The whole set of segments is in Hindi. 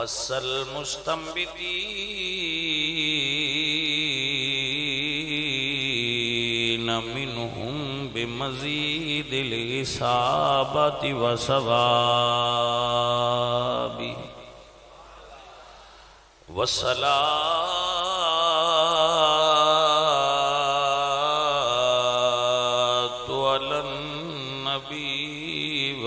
खसल मुस्तम्बिती मिनहुम बेमजीद लिसाबति वसवाबी वसला तो अलनबी व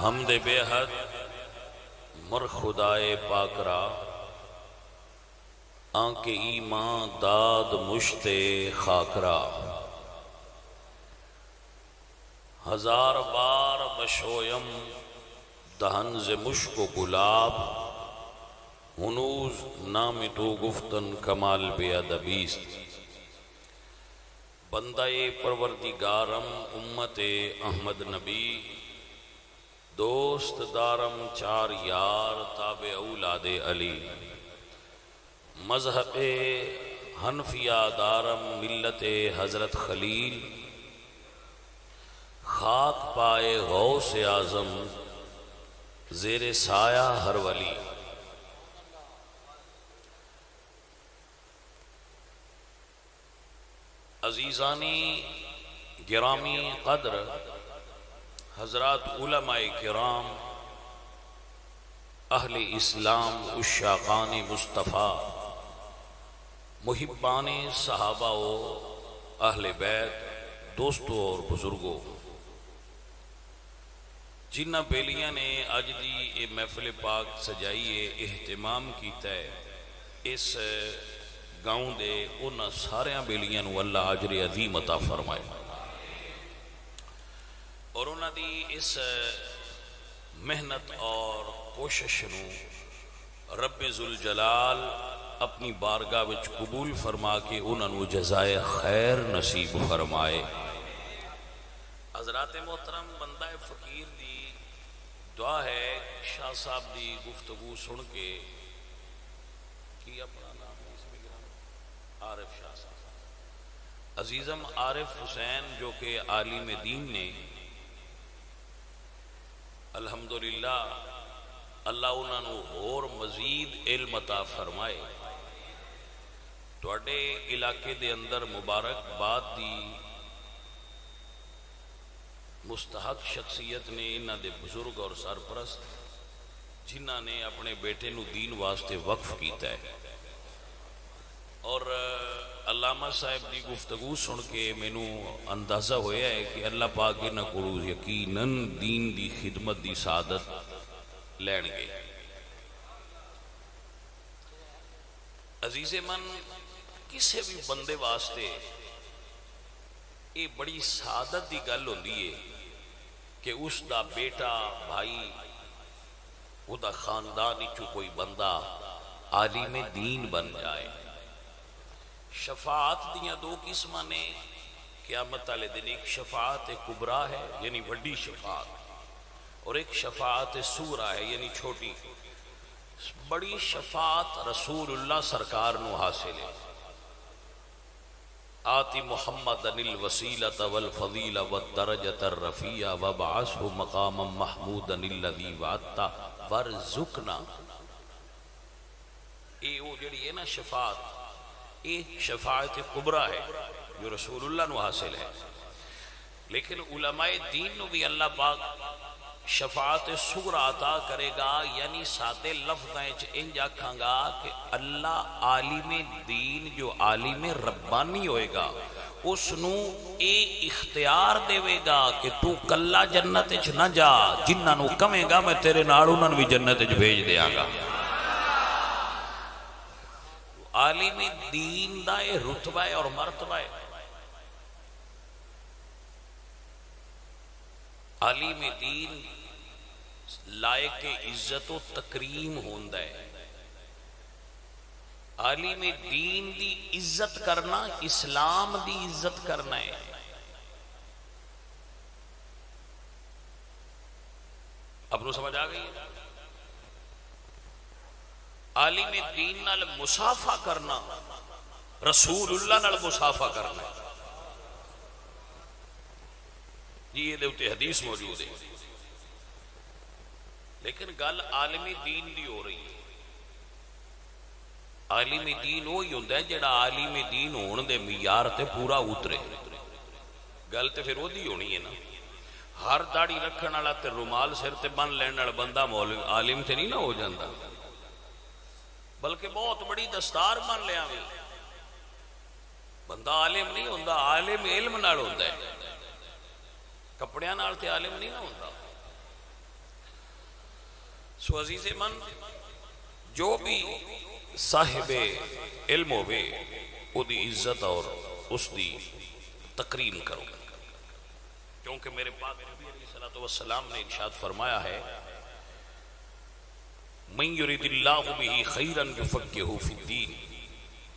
हमद बेहद मर खुदाए पाकरा। आंके ईमान दाद मुश्ते खाकरा। हज़ार बार बशोयम दहन जे मुश्को गुलाब, हनूज नाम तो गुफ्तन कमाल बेअदबीस्त बंदाए परवरदिगारम उम्मत अहमद नबी दोस्त दारम चार यार ताब औलाद अली। मज़हब हनफिया दारम मिलत हज़रत खलील। खाक पाए गौ से आज़म, जेर साया हर वली। अजीज़ानी, गिरामी कदर हज़रत किराम, अहल इस्लाम उशाकान मुस्तफ़ा मुहिबान सहाबा अहल बैत, दोस्तों और बुज़ुर्गों। जिन्होंने बेलिया ने अज की ये महफिल पाक सजाई है एहतमाम किया है इस गाँव के उन्होंने सारे बेलिया अल्लाह अजरे और उन्होंने इस मेहनत और कोशिश रबेजुल जलाल अपनी बारगाह कबूल फरमा के उन्होंने जजाए खैर नसीब फरमाए। हजरात मोहतरम, बंदा फकीर दी दुआ है, शाह साहब की गुफ्तगु सुन के की अपना नाम आरिफ शाह साहब। अजीज़म आरिफ हुसैन, जो कि आलिम दीन ने अलहमदुल्ला अल्लाह उन्होंने होर मजीद इलमता फरमाए। थोड़े इलाके दे अंदर मुबारकबाद की मुस्तहक शख्सियत ने इन के बुज़ुर्ग और सरपरस्त जिन्होंने अपने बेटे दीन वास्ते वक्फ किया है। और अलामा साहब की गुफ्तगु सुन के मैनू अंदाज़ा होया है कि अल्लाह पाक इन्हों को यकीनन दीन की खिदमत की सादत लैनगे अजीजे मन, किसी भी बंदे वास्ते बड़ी सादत की गल होती है कि उसका बेटा, भाई वह खानदान कोई बंदा आलिम दीन बन जाए। शफात दियाँ दो किस्म ने। क्यामत वाले दिन एक शफात कुबरा है, यानी वड्डी शफात, और एक शफात सूरा है, यानी छोटी। बड़ी शफात रसूलुल्लाह सरकार नु हासिल है। आति मुहम्मद अनिल वसीलत वल फजील व दरजत रफिया व बासु मकाम महमूद अनिल वाता वरजुकना। ये वो जड़ी है ना शफात ये शफायत कुबरा है, जो रसूलुल्लाह हासिल है। लेकिन उलमाए दीन भी अल्लाह पाक शफात सुगरा अता करेगा, यानी सादे लफ्ज इंज आखागा कि अल्लाह आलिम दीन, जो आलिम रब्बानी होएगा, उसनू ये इख्तियार देवेगा कि तू कला जन्नत च ना जा जिन्होंने कहेगा मैं तेरे नाल उन्होंने भी जन्नत भेज देंगा आलिम दीन का यह रुतबा है और मरतबा है। आलिम दीन लायक इज़्ज़त तकरीम होंदा है। आलिम दीन की इज़्ज़त करना, इस्लाम की इज़्ज़त करना है। अब समझ आ गई? है आलिम दीन नाल मुसाफा करना रसूल नाल मुसाफा करना जी ये हदीस मौजूद है। लेकिन गल आलमी दीन की हो रही है। आलिमी दीन उ ही होंगे जरा आलिमी दीन होने मीयार से पूरा उतरे। गल तो फिर वही होनी है ना। हर दाड़ी रखने वाला तो रुमाल सिर से बन लेने वाला बंदा मौल आलिम से नहीं ना हो जाता बल्कि बहुत बड़ी दस्तार बन लिया भी बंदा आलिम नहीं होंगे आलिम इलम नाल होंगे कपड़िया आलिम नहीं ना होंगे सो अजीजे मन, जो भी साहिब इल्म हो इज़्ज़त और उसकी तकरीम करो। क्योंकि मेरे पास सलाम ने इर्शाद फरमाया है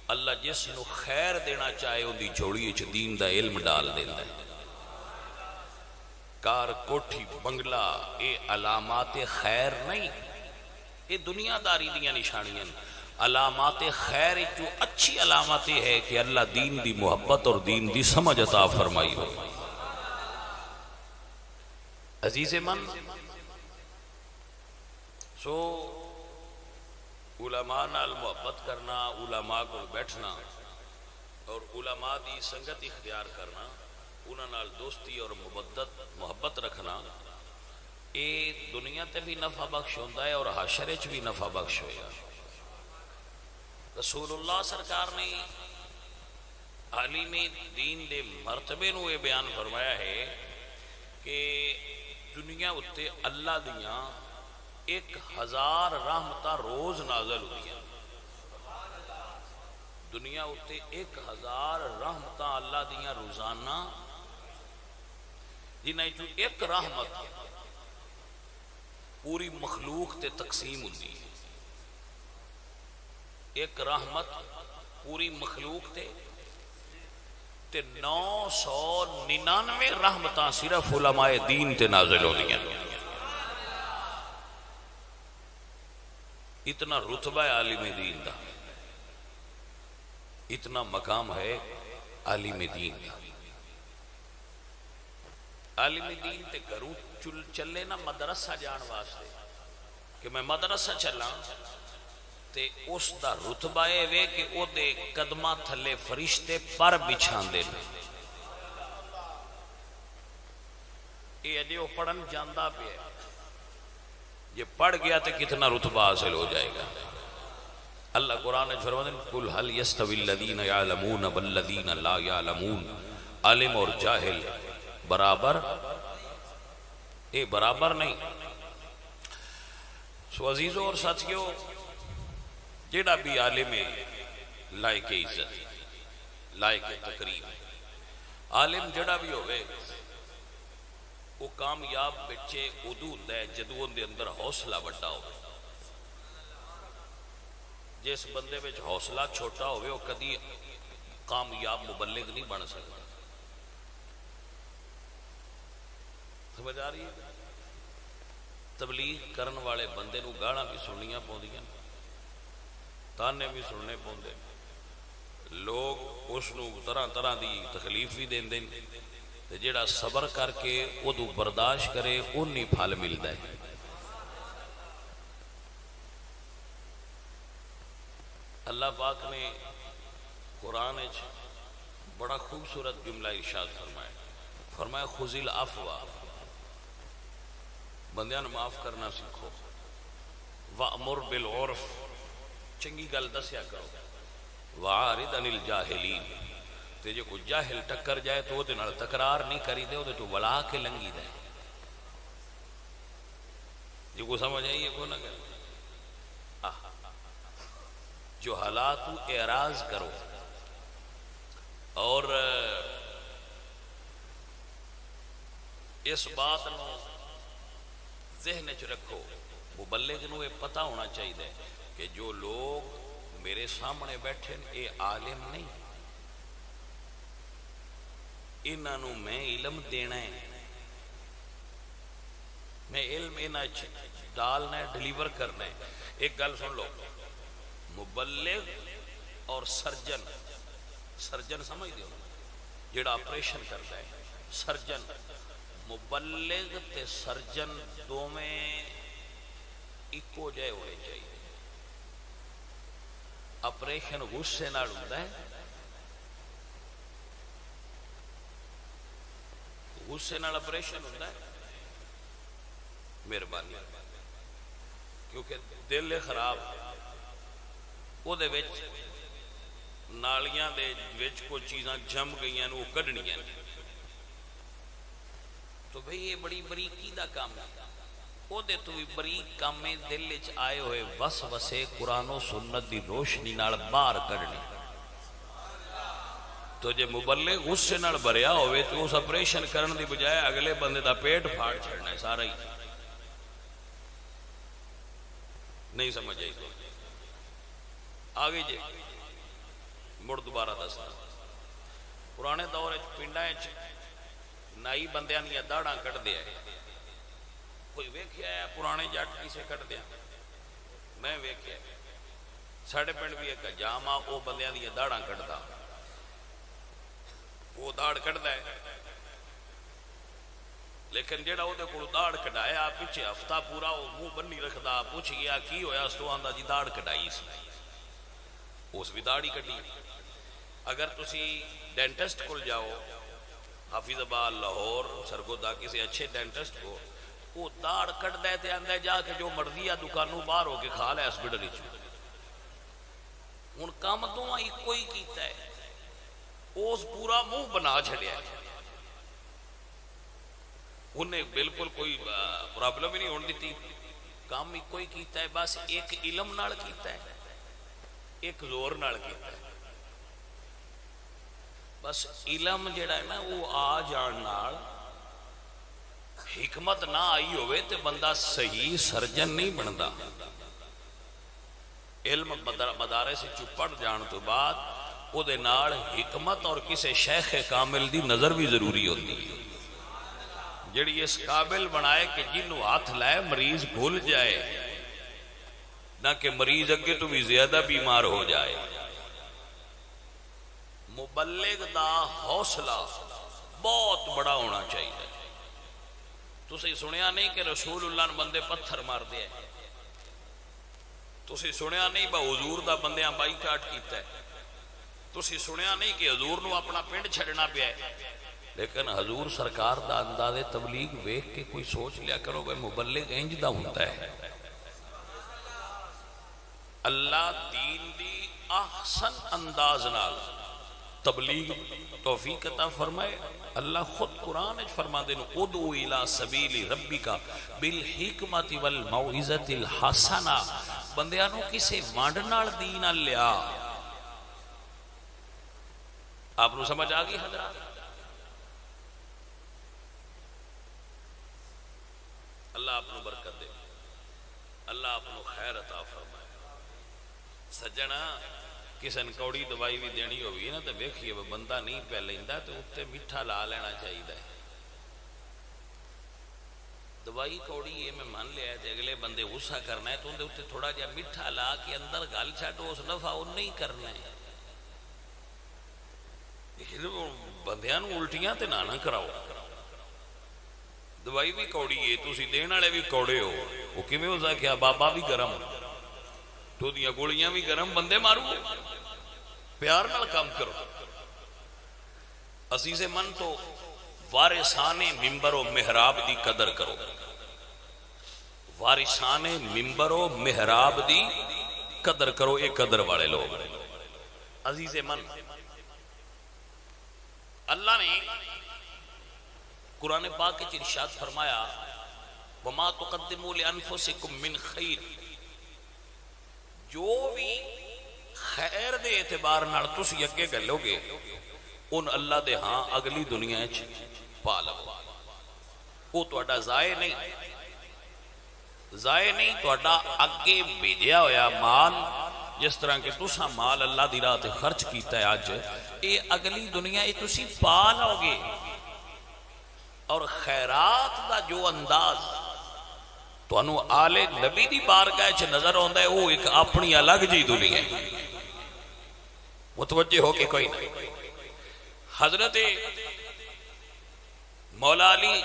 अल्लाह जिस खैर देना चाहे उनकी झोड़ी च दीन का इल्म डाल देता है। कार, कोठी, बंगला ये अलामात खैर नहीं ये दुनियादारी दिशानियाँ अलामात खैर जो अच्छी अलामत है कि अल्लाह दीन की मुहब्बत और दीन की समझ अता फरमाई हो। अज़ीज़ मन, सो उलमा नाल मुहब्बत करना, उलमा को बैठना, और उलमा की संगत इख्तियार करना उन्होंने दोस्ती और मुबदत मुहब्बत रखना ये दुनिया ते भी नफा बख्श होता है और हाशरे च भी नफा बख्श होगा रसूलुल्लाह सरकार ने आलिम दीन के मरतबे ये बयान फरमाया है कि दुनिया उत्ते अल्लाह दियाँ एक हज़ार रहमत रोज नाजल हुई दुनिया उत्ते एक हज़ार रहमत अल्लाह दिया रोज़ाना, जिन्हें एक रहमत, पूरी मखलूक ते तकसीम होंगी एक रहमत, पूरी मखलूक ते नौ सौ निन्यानवे रहमत सिर्फ़ उलमाए दीन ते नाजिल होंगे इतना रुतबा है आलिम दीन का। इतना मकाम है आलिम दीन का। आलिम दीन ते घरों चुल चले ना मदरसा जान वास्ते। कि मैं मदरसा चला, ते उसका रुतबा है वे कि ओदे कदमा थले फरिश्ते पर बिछाते ये अजे पढ़न जाता पे ये पढ़ गया तो कितना रुतबा हासिल हो जाएगा। अल्लाह कुरान कुल हल यस्तविल्लदीन यालमून वल्लदीन ला यालमून। आलिम और जाहिल, बराबर? ये बराबर नहीं। सो अजीजों और साथियों, जेड़ा भी आलिम है, लायक इज़्ज़त, लायक तकरीब आलिम जड़ा भी होवे वो कामयाब बच्चे उदू होंगे जदों उनके अंदर हौसला व्डा हो जिस बंदे हौसला छोटा हो कभी कामयाब मुबलिक नहीं बन सकता समझ आ रही है तबलीग करने वाले बंदे गाला भी सुननिया पौंदियाँ ताने भी सुनने पाते लोग उसनों तरह तरह की तकलीफ़ भी देंगे जोड़ा सबर करके उदू बर्दाश्त करे उन्नी फल मिलता है। अल्लाह पाक ने कुरान बड़ा खूबसूरत जुमला इर्शाद फरमाया। फरमाया, खुजिल अफवा बंद माफ़ करना सीखो व अमुर बिल औरफ चंगी गल दसिया करो। वारिद अनिल जाहिलीन। तो जो कोई जाहिल टक्कर जाए तो वो तकरार नहीं करी दे तो वला के लंगी दे जो को समझ आई है को ना कर जो हालात एराज करो और इस बात को जहन च रखो मुबल्लिग को पता होना चाहिए कि जो लोग मेरे सामने बैठे ये आलिम नहीं इन्हों मैं इलम देना है। मैं इलम इन्हें डालना है डिलीवर करना है। एक गल सुन लो। मुबलिग और सर्जन सर्जन समझ दो जोड़ा ऑपरेशन करता है। सर्जन मुबलिग ते सर्जन दोवें इको जहे होने चाहिए। ऑपरेशन गुस्से गुस्से ऑपरेशन होता है। मेहरबानी। क्योंकि दिल खराब नालियाँ कोई चीज़ा जम गई वो कढ़निया तो भाई ये बड़ी बरीकी का काम है। तो भी बरीक काम दिल च आए हुए वस वसे कुरानो सुन्नत की रोशनी बाहर कढ़नी तो जो मुबले गुस्से भरिया हो तो उस ऑपरेशन करने की बजाय अगले बंद का पेट फाड़ छड़ना है सारा ही। नहीं समझ आई तो आगे जी, मुड़ दोबारा दसना पुराने दौर पिंडा नाई बंद दाड़ा कटते है कोई वेख्या पुराने जट किसे कटद मैं वेख्या साढ़े पिंड भी एक जाम आ बंद दाड़ा कटता वो दाड़ कटद लेकिन जेड़ा वो दाड़ कटाया पिछे हफ़्ता पूरा वो मुँह बनी रखता पुछ गया की होया? तो आंदा जी दाड़ कटाई उस भी दाड़ कटी। अगर तुम डेंटिस्ट को जाओ हाफिजाबाद लाहौर, सरगोदा, किसी अच्छे डेंटिस्ट को, वो दाड़ कटद है आंदा जाके जो मर्ज़ी आ, दुकानों बाहर होके खा लिया हॉस्पिटल हूँ काम दोवें इको ही किया है। उस पूरा मुँह बना छड़िया उन्हें बिल्कुल कोई प्रॉब्लम ही नहीं होने दी काम इको ही किया बस एक इलम नाल किया एक ज़ोर किया बस इलम जड़ा है ना, वो आ हिकमत ना आई हो तो बंदा सही सर्जन नहीं बनता इलम मदारे से चुपड़ जान तो बाद हिकमत और किसी शेख कामिल की नज़र भी ज़रूरी होती है। जी इस काबिल बनाए कि जिन्हों हाथ लाए मरीज़ भूल जाए, ना कि मरीज़ अगे तो भी ज़्यादा बीमार हो जाए। मुबलिग का हौसला बहुत बड़ा होना चाहिए। तुम सुनिया नहीं कि रसूल उल्ला बंदे पत्थर मारते तुम सुनिया नहीं हजूर का बंद बाईकाट किया तुम सुनिया नहीं कि हजूर न अपना पिंड छड़ना पाया लेकिन हजूर सरकार का अंदाजे तबलीग वेख के कोई सोच लिया करो, भाई मुबलिग इंज का है। अल्लाह दीन दी आहसन अंदाज नाल तबलीग तौफीक अता फरमाए। अल्लाह खुद कुरान फरमा दे सबीली रब्बी का बिल हिकमत वल मौइजतिल हसना। बंदियाँ नु किसे वंड नाल दीन लिया? आपको समझ आ गई हज़रत? अल्लाह आप बरकत दे। अल्लाह आप खैर अता फरमाए। सज्जना, किसी कौड़ी दवाई भी देनी होगी ना तो वेखिए बंदा नहीं पै लेंदा तो उत्ते मिठा ला लेना चाहिए। दवाई कौड़ी है मैं मान लिया तो अगले बंदे गुस्सा करना है तो उनके उत्ते थोड़ा जहा मिठा ला के अंदर गल छो उस नफा उन्हें ही करना है। बंद उल्टियाँ तो ना ना कराओ। दवाई भी कौड़ी है तुम देने भी कौड़े हो। वो किमें हो सकिया बाबा भी गर्म। तो गोलियाँ भी गर्म, बंदे मारू। प्यार काम करो। असीजे मन तो वारिसाने मिम्बरो मेहराब की कदर करो। वारिसाने मिम्बरो मेहराब की कदर करो ये कदर वाले लोग। अजीजे मन अल्लाह ने कुरान पाक के इरशाद फरमाया, वमा तो कदमो मिन खैर. जो भी खैर दे एतबार तुम अगे गलोगे, उन अल्लाह दे हाँ अगली दुनिया पा लो वो तो जाए नहीं। जाए नहीं तो अगे भेजा होया जिस तरह के तुसा माल अल्लाह की राह खर्च किया अज ये अगली दुनिया पा लोगे और खैरात का जो अंदाज तो आले नबी की बारगाह च नज़र आता है, वो एक अपनी अलग जी दुनिया मुतवजे हो के कोई नहीं। हज़रत मौला अली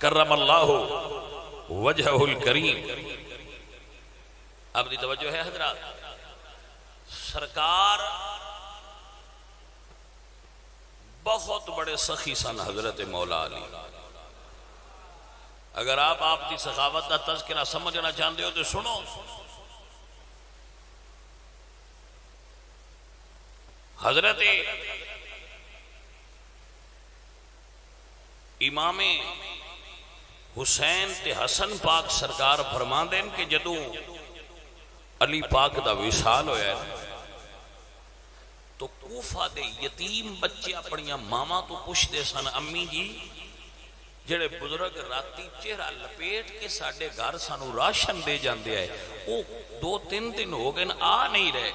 करम अल्लाह वजहुल करीम अपनी तवज्जो है हज़रत। सरकार बहुत बड़े सखी सन हज़रत मौला अली। अगर आप आपकी सखावत का तस्करा समझना चाहते हो तो सुनो। हज़रत इमामे हुसैन ते हसन पाक सरकार फरमा देन के जदों अली पाक का विशाल होया तो कूफा दे यतीम बच्चे अपन मावा तो पुछते सन अम्मी जी जेड़े बुज़ुर्ग राती चेहरा लपेट के साडे घर सानू राशन दे जाते हैं वो दो तीन दिन हो गए आ नहीं रहे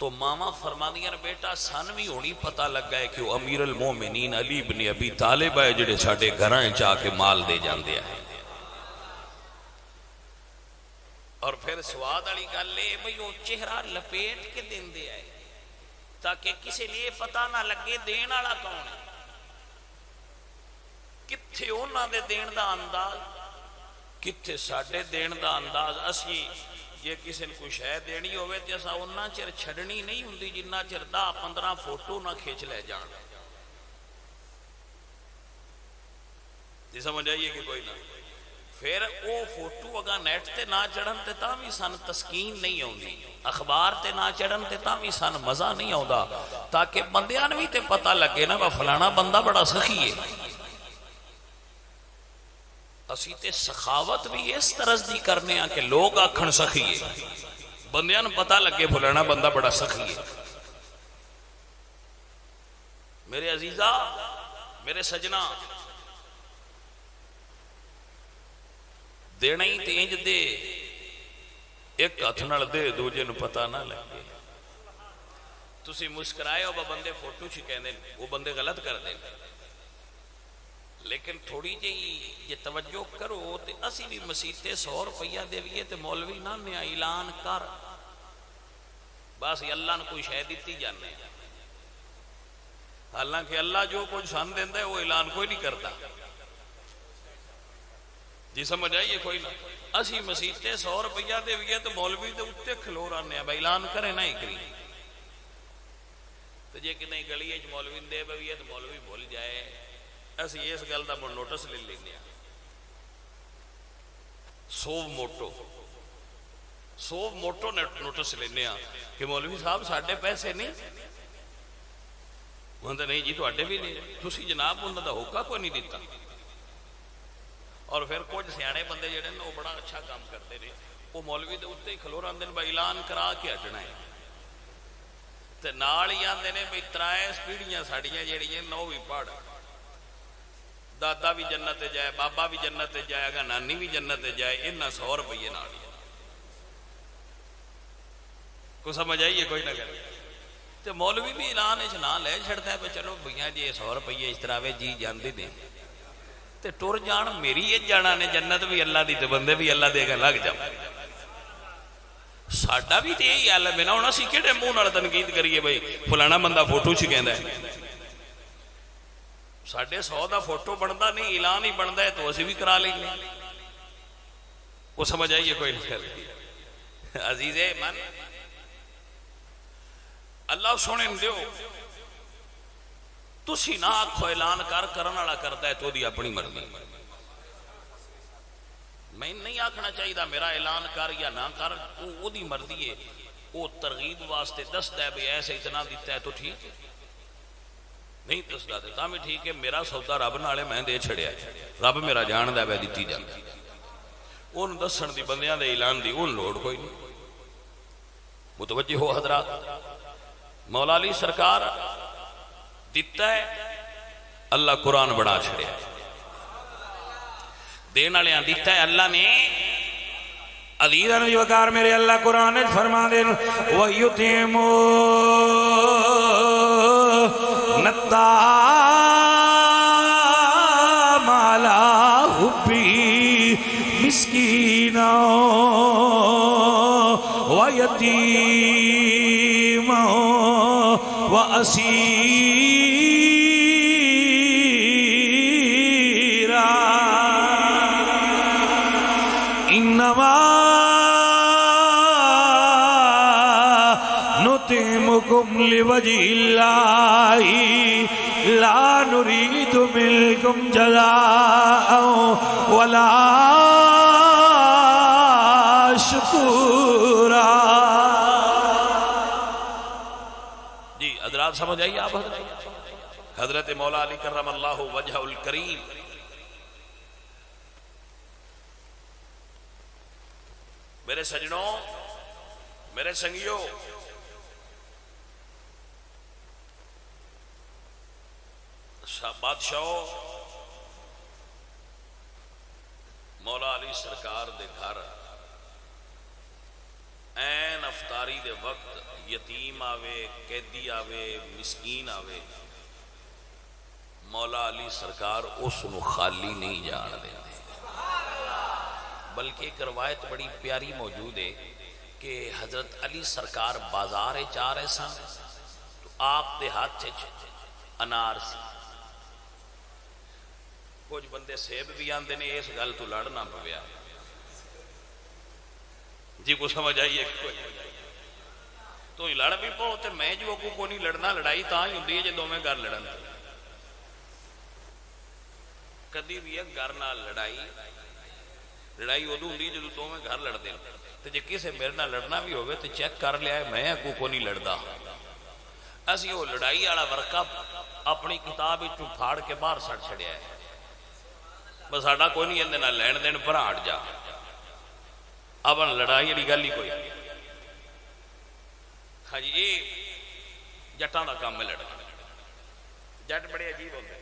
तो मामा फरमा दिया बेटा सन भी होनी पता लगा है कि वह अल मोमिनीन अली बने अभी तालिब है जेडे साडे घर आके माल दे जाते हैं और फिर स्वाद वाली गल चेहरा लपेट के देंगे है ताकि किसी लिए पता ना लगे देन वाला कौन है। कितने उन्होंने देन का अंदाज कितने साढ़े देन का अंदाज। असी जे किसी ने कोई शह देनी हो असा उन्ना चिर छड़नी नहीं होंगी जिन्ना चिर दह पंद्रह फ़ोटो ना खिंच ले जान समझ आइए कि कोई ना? फिर वो फ़ोटो अगर नैट से ना चढ़न तो भी सन तस्कीन नहीं आती अखबार से ना चढ़न तो भी सन मज़ा नहीं आता ताकि बंद भी तो पता लगे ना फलाना बंदा बड़ा सखी है। असी ते सखावत भी इस तरह की करने कि लोग आखन सखी है। बंद पता लगे फलाना बंदा बड़ा सखी है। मेरे अजीजा, मेरे सजना देना ही इंज दे। एक हथ न दे, दूजे पता ना लगे। तुम हो बंदे फ़ोटो च कहते वो बंदे गलत कर दे लेकिन थोड़ी जी जो तवज्जो करो तो असी भी मसीते सौ रुपया देवीए तो मौलवी ने ऐलान कर। बस अल्लाह ने कोई शह दी जाने। हालाँकि अल्लाह जो कुछ सन देता है, वो ऐलान कोई नहीं करता जी समझ आइए कोई ना। असी मसीते सौ रुपया देविए तो मौलवी के उत्ते खलो आने ऐलान करे ना ही करी जे कि गली मौलवी दे पवीए तो मौलवी भुल जाए। असं इस गल का नोटिस ले लें सोव मोटो। सोव मोटो ने नोटिस लेने कि मौलवी साहब, साढ़े पैसे नहीं कहते नहीं जी थोड़े भी नहीं तुम जनाब, उन्होंने होका कोई नहीं दिता और फिर कुछ सियाने बंदे जोड़े वो बड़ा अच्छा काम करते रहे वो मौलवी के उत्ते ही खलो रहे ऐलान करा के हटना है। तो नाल ही आते ने भी त्राए पीढ़ियाँ साड़ियाँ नौ भी पढ़ दादा भी जन्नत जाए, बाबा भी जन्नत जाएगा नानी भी जन्नत जाए, इन्ना सौ रुपये नाल को समझ आइए कोई ना करे तो मौलवी भी ऐलान इस ना ले छड़ता है चलो भैया जी, सौ रुपये इस तरह जी जाते ने। ਤੇ ਟੁਰ ਜਾਣ ਮੇਰੀ ਇਹ ਜਾਣਾ ਨੇ ਜੰਨਤ ਵੀ ਅੱਲਾ ਦੀ ਤੇ ਬੰਦੇ ਵੀ ਅੱਲਾ ਦੇਗਾ ਲੱਗ ਜਾ ਸਾਡਾ ਵੀ ਤੇ ਇਹ ਹਾਲ ਹੈ ਨਾ ਹੁਣ ਅਸੀਂ ਕਿਹੜੇ ਮੂੰਹ ਨਾਲ ਤਨਕੀਦ ਕਰੀਏ ਬਈ ਫਲਾਣਾ ਬੰਦਾ ਫੋਟੋ 'ਚ ਕਹਿੰਦਾ ਸਾਡੇ 100 ਦਾ ਫੋਟੋ ਬਣਦਾ ਨਹੀਂ ਐਲਾਨ ਹੀ ਬਣਦਾ ਹੈ ਤਾਂ ਅਸੀਂ ਵੀ ਕਰਾ ਲੈਂਦੇ ਉਹ ਸਮਝ ਆਈਏ ਕੋਈ ਨਹੀਂ ਕਰ ਅਜ਼ੀਜ਼ੇ ਮਨ ਅੱਲਾਹ ਸੋਹਣੇ ਨੂੰ ਦਿਓ ਤੁਸੀਂ ਨਾ ਆਖੋ ਐਲਾਨ ਕਰ ਕਰਨ ਵਾਲਾ ਕਰਦਾ ਹੈ ਤੇ ਉਹਦੀ ਆਪਣੀ ਮਰਜ਼ੀ ਮੈਂ ਨਹੀਂ ਆਖਣਾ ਚਾਹੀਦਾ ਮੇਰਾ ਐਲਾਨ ਕਰ ਜਾਂ ਨਾ ਕਰ ਉਹ ਉਹਦੀ ਮਰਜ਼ੀ ਹੈ ਉਹ ਤਰਗੀਬ ਵਾਸਤੇ ਦੱਸਦਾ ਹੈ ਵੀ ਐਸੇ ਇਤਨਾ ਦਿੱਤਾ ਹੈ ਤਾਂ ਠੀਕ ਹੈ ਨਹੀਂ ਦੱਸਦਾ ਤੇ ਤਾਂ ਵੀ ਠੀਕ ਹੈ ਮੇਰਾ ਸੌਦਾ ਰੱਬ ਨਾਲੇ ਮੈਂ ਦੇ ਛੜਿਆ ਰੱਬ ਮੇਰਾ ਜਾਣਦਾ ਵੈ ਦਿੱਤੀ ਜਾਂਦੀ ਉਹਨੂੰ ਦੱਸਣ ਦੀ ਬੰਦਿਆਂ ਦੇ ਐਲਾਨ ਦੀ ਉਹ ਲੋੜ ਕੋਈ ਨਹੀਂ ਮੁਤਵੱਜੀ ਹੋ ਹਜ਼ਰਤ ਮੌਲਾ ਅਲੀ ਸਰਕਾਰ दिता है अल्लाह कुरान बना छड़िया देने दिता है अल्लाह ने वकार मेरे अल्लाह कुरान फरमा दे वही नत्ता माला हुबी मिसकीना वयती व असी लिवजिल्लाहि ला नुरीदु मिनकुम जज़ाअ वला शुकुरा जी, हजरात समझ आइए आप? हज़रत मौला अली करम अल्लाह वजह करीम। मेरे सजनों, मेरे संगियों बादशाह, मौला अली सरकार दे घर। एन अफतारी दे वक्त यतीम आवे, कैदी आवे, मिसकीन आवे। मौला अली सरकार उस खाली नहीं जान देते बल्कि एक रवायत बड़ी प्यारी मौजूद है कि हज़रत अली सरकार बाज़ार आ रहे सन तो आप दे हाथ अनार सी। कुछ बंदे सेब भी आते ने इस गल तो लड़ना पवया जी को समझ आइए तो लड़ भी पो तो मैं जो अगू को नहीं लड़ना लड़ाई तो ही होंगी है जो दोवें घर लड़न कभी भी है घर न लड़ाई लड़ाई उदू होंगी जो दोवें घर लड़ते तो जो किसी मेरे ना लड़ना भी हो तो चेक कर लिया मैं अगू को नहीं लड़ता असं वो लड़ाई वाला वर्का अपनी किताब फाड़ के बाहर सड़ छड़िया है साडा कोई नहीं इन्हें लैन देन भरा हट जा अपन लड़ाई वाली गल ही कोई हाँ जी ये जटा का काम है लड़ना जट बड़े अजीब होंगे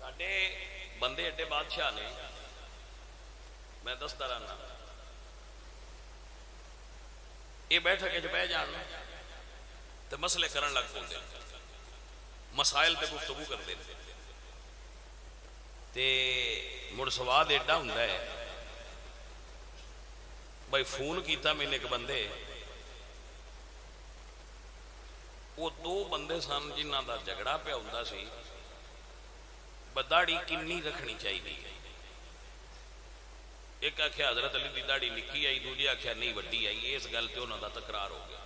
साढ़े बंदे एडे बादशाह ने मैं दसता रहना ये बैठक बह जान तो मसले कर लग पौधे मसाइल ते गुफ्तगु करते ਤੇ ਮੁੜ ਸਵਾਦ ਐਡਾ ਹੁੰਦਾ ਹੈ ਬਈ ਫੋਨ ਕੀਤਾ ਮੈਨੇ ਇੱਕ ਬੰਦੇ ਉਹ ਦੋ ਬੰਦੇ ਸਨ ਜਿਨ੍ਹਾਂ ਦਾ ਝਗੜਾ ਪਿਆ ਹੁੰਦਾ ਸੀ ਬਦਾੜੀ ਕਿੰਨੀ ਰੱਖਣੀ ਚਾਹੀਦੀ ਹੈ ਇੱਕ ਆਖਿਆ ਹਜ਼ਰਤ ਅਲੀ ਦੀ ਦਾੜੀ ਨਿੱਕੀ ਆਈ ਦੂਜੀ ਆਖਿਆ ਨਹੀਂ ਵੱਡੀ ਆਈ ਇਸ ਗੱਲ ਤੇ ਉਹਨਾਂ ਦਾ ਤਕਰਾਰ ਹੋ ਗਿਆ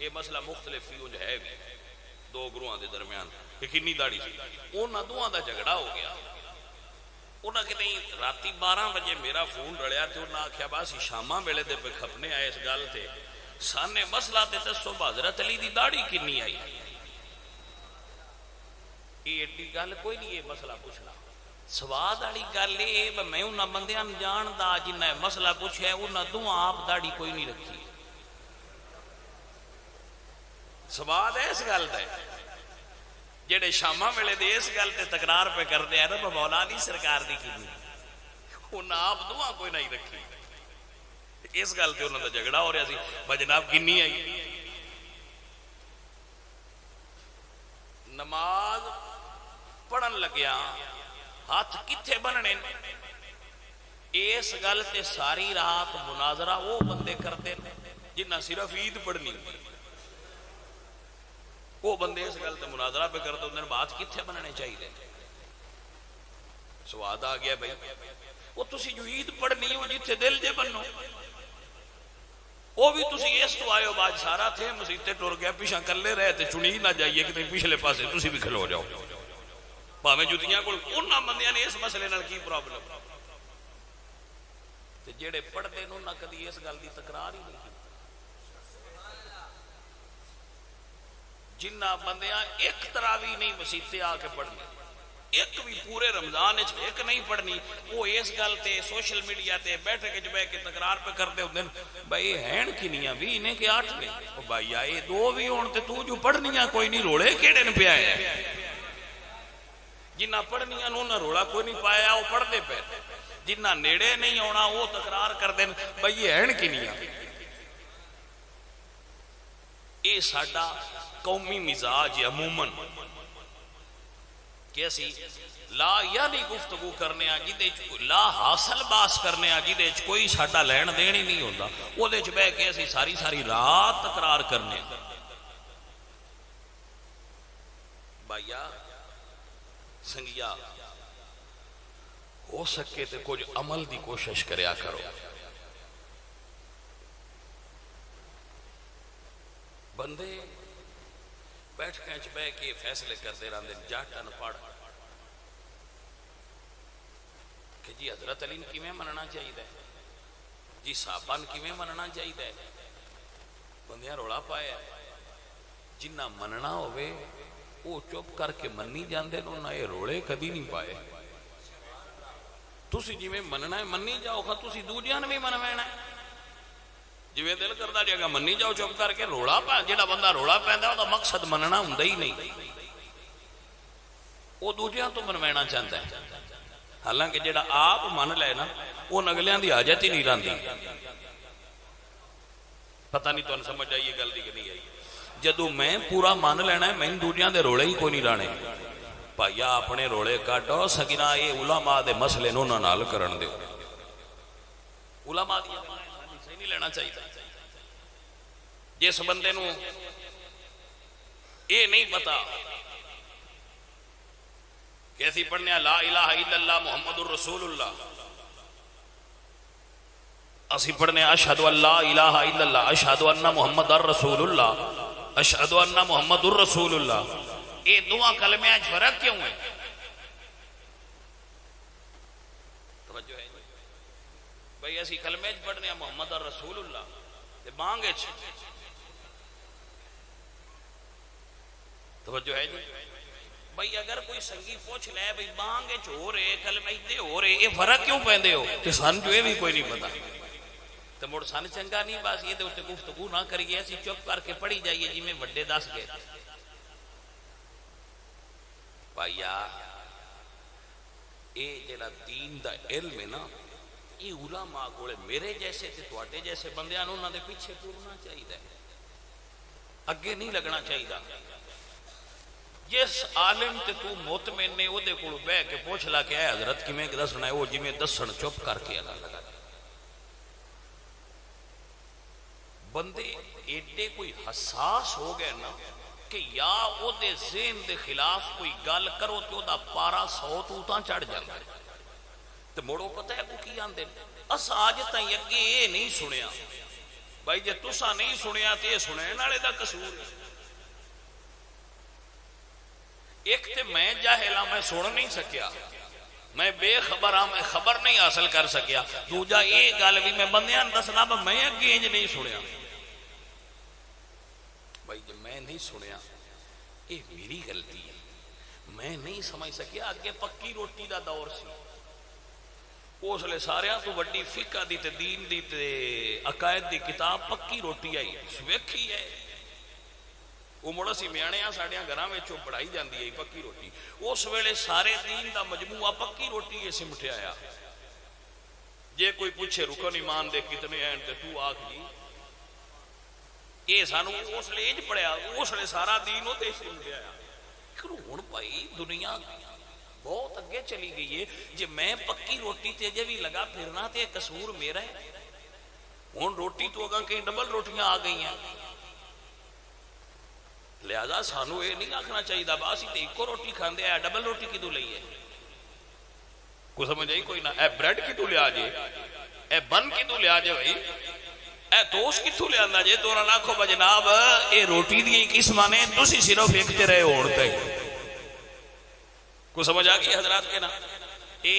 ਇਹ ਮਸਲਾ ਮੁxtਲਿਫ ਹੀ ਉਹ ਹੈ ਵੀ ਦੋ ਗੁਰੂਆਂ ਦੇ ਦਰਮਿਆਨ ਕਿ ਕਿੰਨੀ ਦਾੜੀ ਸੀ ਉਹਨਾਂ ਦੋਹਾਂ ਦਾ ਝਗੜਾ ਹੋ ਗਿਆ ਉਹਨਾਂ ਕਿਤੇ ਰਾਤੀ 12 ਵਜੇ ਮੇਰਾ ਫੋਨ ਰਲਿਆ ਤੇ ਉਹਨਾਂ ਆਖਿਆ ਬਾ ਅਸੀਂ ਸ਼ਾਮਾਂ ਵੇਲੇ ਦੇ ਪੇ ਖਪਨੇ ਆਏ ਇਸ ਗੱਲ ਤੇ ਸਾਨੇ ਮਸਲਾ ਤੇ ਦੱਸੋ ਹਜ਼ਰਤ ਅਲੀ ਦੀ ਦਾੜੀ ਕਿੰਨੀ ਆਈ ਇਹ ਏਡੀ ਗੱਲ ਕੋਈ ਨਹੀਂ ਇਹ ਮਸਲਾ ਪੁੱਛਣਾ ਸਵਾਦ ਵਾਲੀ ਗੱਲ ਇਹ ਮੈਂ ਉਹਨਾਂ ਬੰਦਿਆਂ ਨੂੰ ਜਾਣਦਾ ਜਿਨ੍ਹਾਂ ਮਸਲਾ ਪੁੱਛਿਆ ਉਹਨਾਂ ਦੋਵਾਂ ਆਪ ਦਾੜੀ ਕੋਈ ਨਹੀਂ ਰੱਖੀ ਸਵਾਦ ਹੈ ਇਸ ਗੱਲ ਦਾ ਜਿਹੜੇ ਸ਼ਾਮਾਂ ਵੇਲੇ ਦੇ ਇਸ ਗੱਲ ਤੇ ਤਕਰਾਰ ਪੇ ਕਰਦੇ ਆ ਨਾ ਮੌਲਾ ਅਲੀ ਸਰਕਾਰ ਦੀ ਕਿੰਨੀ ਉਹਨਾਂ ਆਪ ਦੋਵਾਂ ਕੋਈ ਨਹੀਂ ਰੱਖੀ ਇਸ ਗੱਲ ਤੇ ਉਹਨਾਂ ਦਾ ਝਗੜਾ ਹੋ ਰਿਹਾ ਸੀ ਬਜਨਾਬ ਕਿੰਨੀ ਆਈ ਨਮਾਜ਼ ਪੜਨ ਲੱਗਿਆ ਹੱਥ ਕਿੱਥੇ ਬੰਨਣੇ ਇਸ ਗੱਲ ਤੇ ਸਾਰੀ ਰਾਤ ਮੁਨਾਜ਼ਰਾ ਉਹ ਬੰਦੇ ਕਰਦੇ ਨੇ ਜਿਨ੍ਹਾਂ ਸਿਰਫ ਈਦ ਪੜਨੀ ਉਹ ਬੰਦੇ ਇਸ ਗੱਲ ਤੇ ਮੁਨਾਜ਼ਰਾ ਪੇ ਕਰਦੇ ਹੁੰਦੇ ਨੇ ਬਾਤ ਕਿੱਥੇ ਬੰਨਣੇ ਚਾਹੀਦੇ ਸਵਾਦ ਆ ਗਿਆ ਬਈ ਉਹ ਤੁਸੀਂ ਜੋ ਈਦ ਪੜਨੀ ਉਹ ਜਿੱਥੇ ਦਿਲ ਜੇ ਬੰਨੋ ਉਹ ਵੀ ਤੁਸੀਂ ਇਸ ਤੋਂ ਆਇਓ ਬਾਜ ਸਾਰਾ ਥੇ ਮਸੀਤੇ ਟੁਰ ਗਿਆ ਪਿਛਾ ਕੱਲੇ ਰਹੇ ਤੇ ਚੁਣੀ ਨਾ ਜਾਈਏ ਕਿਤੇ ਪਿਛਲੇ ਪਾਸੇ ਤੁਸੀਂ ਵੀ ਖਲੋ ਜਾਓ ਭਾਵੇਂ ਜੁੱਤੀਆਂ ਕੋਲ ਉਹਨਾਂ ਬੰਦਿਆਂ ਨੇ ਇਸ ਮਸਲੇ ਨਾਲ ਕੀ ਪ੍ਰੋਬਲਮ ਤੇ ਜਿਹੜੇ ਪੜਦੇ ਨੇ ਉਹਨਾਂ ਕਦੀ ਇਸ ਗੱਲ ਦੀ ਤਕਰਾਰ ਹੀ ਨਹੀਂ जिन्ना बंद एक तरह भी नहीं मसीते आके पढ़ने। एक भी पूरे रमज़ान एक नहीं पढ़नी। वो इस गल से सोशल मीडिया से बैठक च बह के तकरार पे करते होंगे भाई हैन कि नहीं भी इन्हें के आठ ने भाई आए, दो भी होने तू जो पढ़निया, कोई नहीं रोले केड़े ने पिया है? जिन्ना पढ़निया उन्हें रोला कोई नहीं पाया वो पढ़ते पे। जिन्ना नेड़े नहीं आना वो तकरार करते भाई ये कि नहीं ਇਹ ਸਾਡਾ ਕੌਮੀ ਮਿਜ਼ਾਜ ਹੈ ਅਮੂਮਨ ਕਿ ਅਸੀਂ ਲਾ ਯਾਨੀ ਗੁਫ਼ਤਗੂ ਕਰਨੇ ਆ ਜਿਹਦੇ ਚ ਲਾ ਹਾਸਲ ਬਾਸ ਕਰਨੇ ਆ ਜਿਹਦੇ ਚ ਕੋਈ ਸਾਡਾ ਲੈਣ ਦੇਣ ਹੀ ਨਹੀਂ ਹੁੰਦਾ ਉਹਦੇ ਚ ਬਹਿ ਕੇ ਅਸੀਂ ਸਾਰੀ ਸਾਰੀ ਰਾਤ ਤਕਰਾਰ ਕਰਨੇ ਆ ਭਾਈਆ ਸੰਗਿਆ ਹੋ ਸਕੇ ਤੇ ਕੁਝ ਅਮਲ ਦੀ ਕੋਸ਼ਿਸ਼ ਕਰਿਆ ਕਰੋ बंदे बैठकों च बह के फैसले करते रहते जट अनपढ़ कि जी हज़रत अली कि मनना चाहिए जी साहबा कि मनना चाहिए बंद रौला पाया जिन्ना मनना हो चुप करके मनी जाते ना ये रोले कभी नहीं पाए। तुम जिमें मनना है मनी जाओगा तुम दूसर भी मनवाना है। ਜਿਵੇਂ ਦਿਲ ਕਰਦਾ ਜੇਗਾ ਮੰਨੀ ਜਾਓ ਚੁੱਪ ਕਰਕੇ ਰੋਲਾ ਪਾ ਜਿਹੜਾ ਬੰਦਾ ਰੋਲਾ ਪੈਂਦਾ ਉਹਦਾ ਮਕਸਦ ਮੰਨਣਾ ਹੁੰਦਾ ਹੀ ਨਹੀਂ ਉਹ ਦੂਜਿਆਂ ਤੋਂ ਮਨਵਾਣਾ ਚਾਹੁੰਦਾ ਹੈ ਹਾਲਾਂਕਿ ਜਿਹੜਾ ਆਪ ਮੰਨ ਲੈ ਨਾ ਉਹ ਅਗਲਿਆਂ ਦੀ ਹਾਜਤ ਹੀ ਨਹੀਂ ਰਹਿੰਦੀ ਪਤਾ ਨਹੀਂ ਤੁਹਾਨੂੰ ਸਮਝ ਆਈ ਇਹ ਗੱਲ ਦੀ ਕਿ ਨਹੀਂ ਆਈ ਜਦੋਂ ਮੈਂ ਪੂਰਾ ਮੰਨ ਲੈਣਾ ਮੈਨੂੰ ਦੂਜਿਆਂ ਦੇ ਰੋਲੇ ਹੀ ਕੋਈ ਨਹੀਂ ਰਾਣੇ ਭਾਈਆ ਆਪਣੇ ਰੋਲੇ ਕੱਢੋ ਸਗਿਨਾ ਇਹ ਉਲਾਮਾ ਦੇ ਮਸਲੇ ਨੂੰ ਉਹਨਾਂ ਨਾਲ ਕਰਨ ਦਿਓ ਉਲਾਮਾ ਦੀਆਂ भी लेना चाहिए। जिस बंद नहीं पता कैसी पढ़ने ला इला मुहम्मद रसूल उल्ला असि पढ़ने अशहद अल्लाह इला अशहद अन्ना मुहम्मद अर रसूल उल्ला अशहद अन्ना मुहम्मद उर रसूल ये दुआ कलमे फ़र्क क्यों है? तो भाई असि कलमे च पढ़ने मुहम्मद और रसूल उल्ला बांग तो है जी, भाई, अगर कोई संगी पूछ ले, भाई बांग हो रहे कलमे हो रहे ये फ़र्क क्यों पेंदे हो? तो सन जो ये भी कोई नहीं पता। तो मुड़ सन चंगा नहीं, बस ये गुफ्तगु ना करिए अस चुप करके पढ़ी जाइए जिम्मे वे दस गए। भाई, यार, ये जरा दीन का इलम है ना ये उलामा को मेरे जैसे ते थोड़े जैसे बंद उन्होंने पिछे तुरना चाहिए अगे नहीं लगना चाहिए जिस आलिम ते तू मोतमिन ने को बह के पुछ ला के आया, हज़रत कि दसना है वो जिम्मे दसन चुप करके अला लगा बंदे एडे कोई हसास हो गए ना कि या ओदे जेन दे खिलाफ कोई गल करो तो पारा सौ तू चढ़ जाता है तो मुड़ो पता है को की आते अस अज तई अगे ये नहीं सुनिया भाई, जे तुसा नहीं सुनिया तो यह सुने वाले का कसूर है एक तो मैं जाहिला मैं सुन नहीं सकिया मैं बेखबर हाँ मैं खबर नहीं हासिल कर सकिया दूजा ये गल भी मैं बंद दसना मैं अगे इंज नहीं सुनिया भाई, जो मैं नहीं सुनिया ये मेरी गलती है मैं नहीं समझ सकिया अगे पक्की रोटी का दौर सी। उसले सारे तो वी फिका ते दीन ते अकायद की किताब पक्की रोटी आई, वेखी है वो मुड़ असं म्याणे साढ़िया घर पढ़ाई जाती है पक्की रोटी। उस वेले सारे दीन का मजमूआ पक्की रोटी है सिमटिया जे कोई पूछे रुकन ईमान दे कितने हैं तो तू आख जी। ये सानू उसले इंज पढ़िया उसले सारा दीन वो सिमटिया हूँ भाई, दुनिया बहुत अगे चली गई है। जे मैं पक्की रोटी अजे भी लगा फिरना तो कसूर मेरा है। हूँ रोटी तो अगर कई डबल रोटियाँ आ गई लिहाजा सानू ये नहीं आखना चाहिए असं तो इको रोटी खाते हैं, डबल रोटी कितों ली है? कोई समझ आई, कोई ना? ए ब्रेड कितों लिया जे? ए बन कितों लिया जे भाई? ए दोस्त कितों लिया जे? तो आखो जनाब ये रोटी दी किस्म ने तुम सिर्फ़ एक रहे हो को समझ आ गई हजरात के ना ये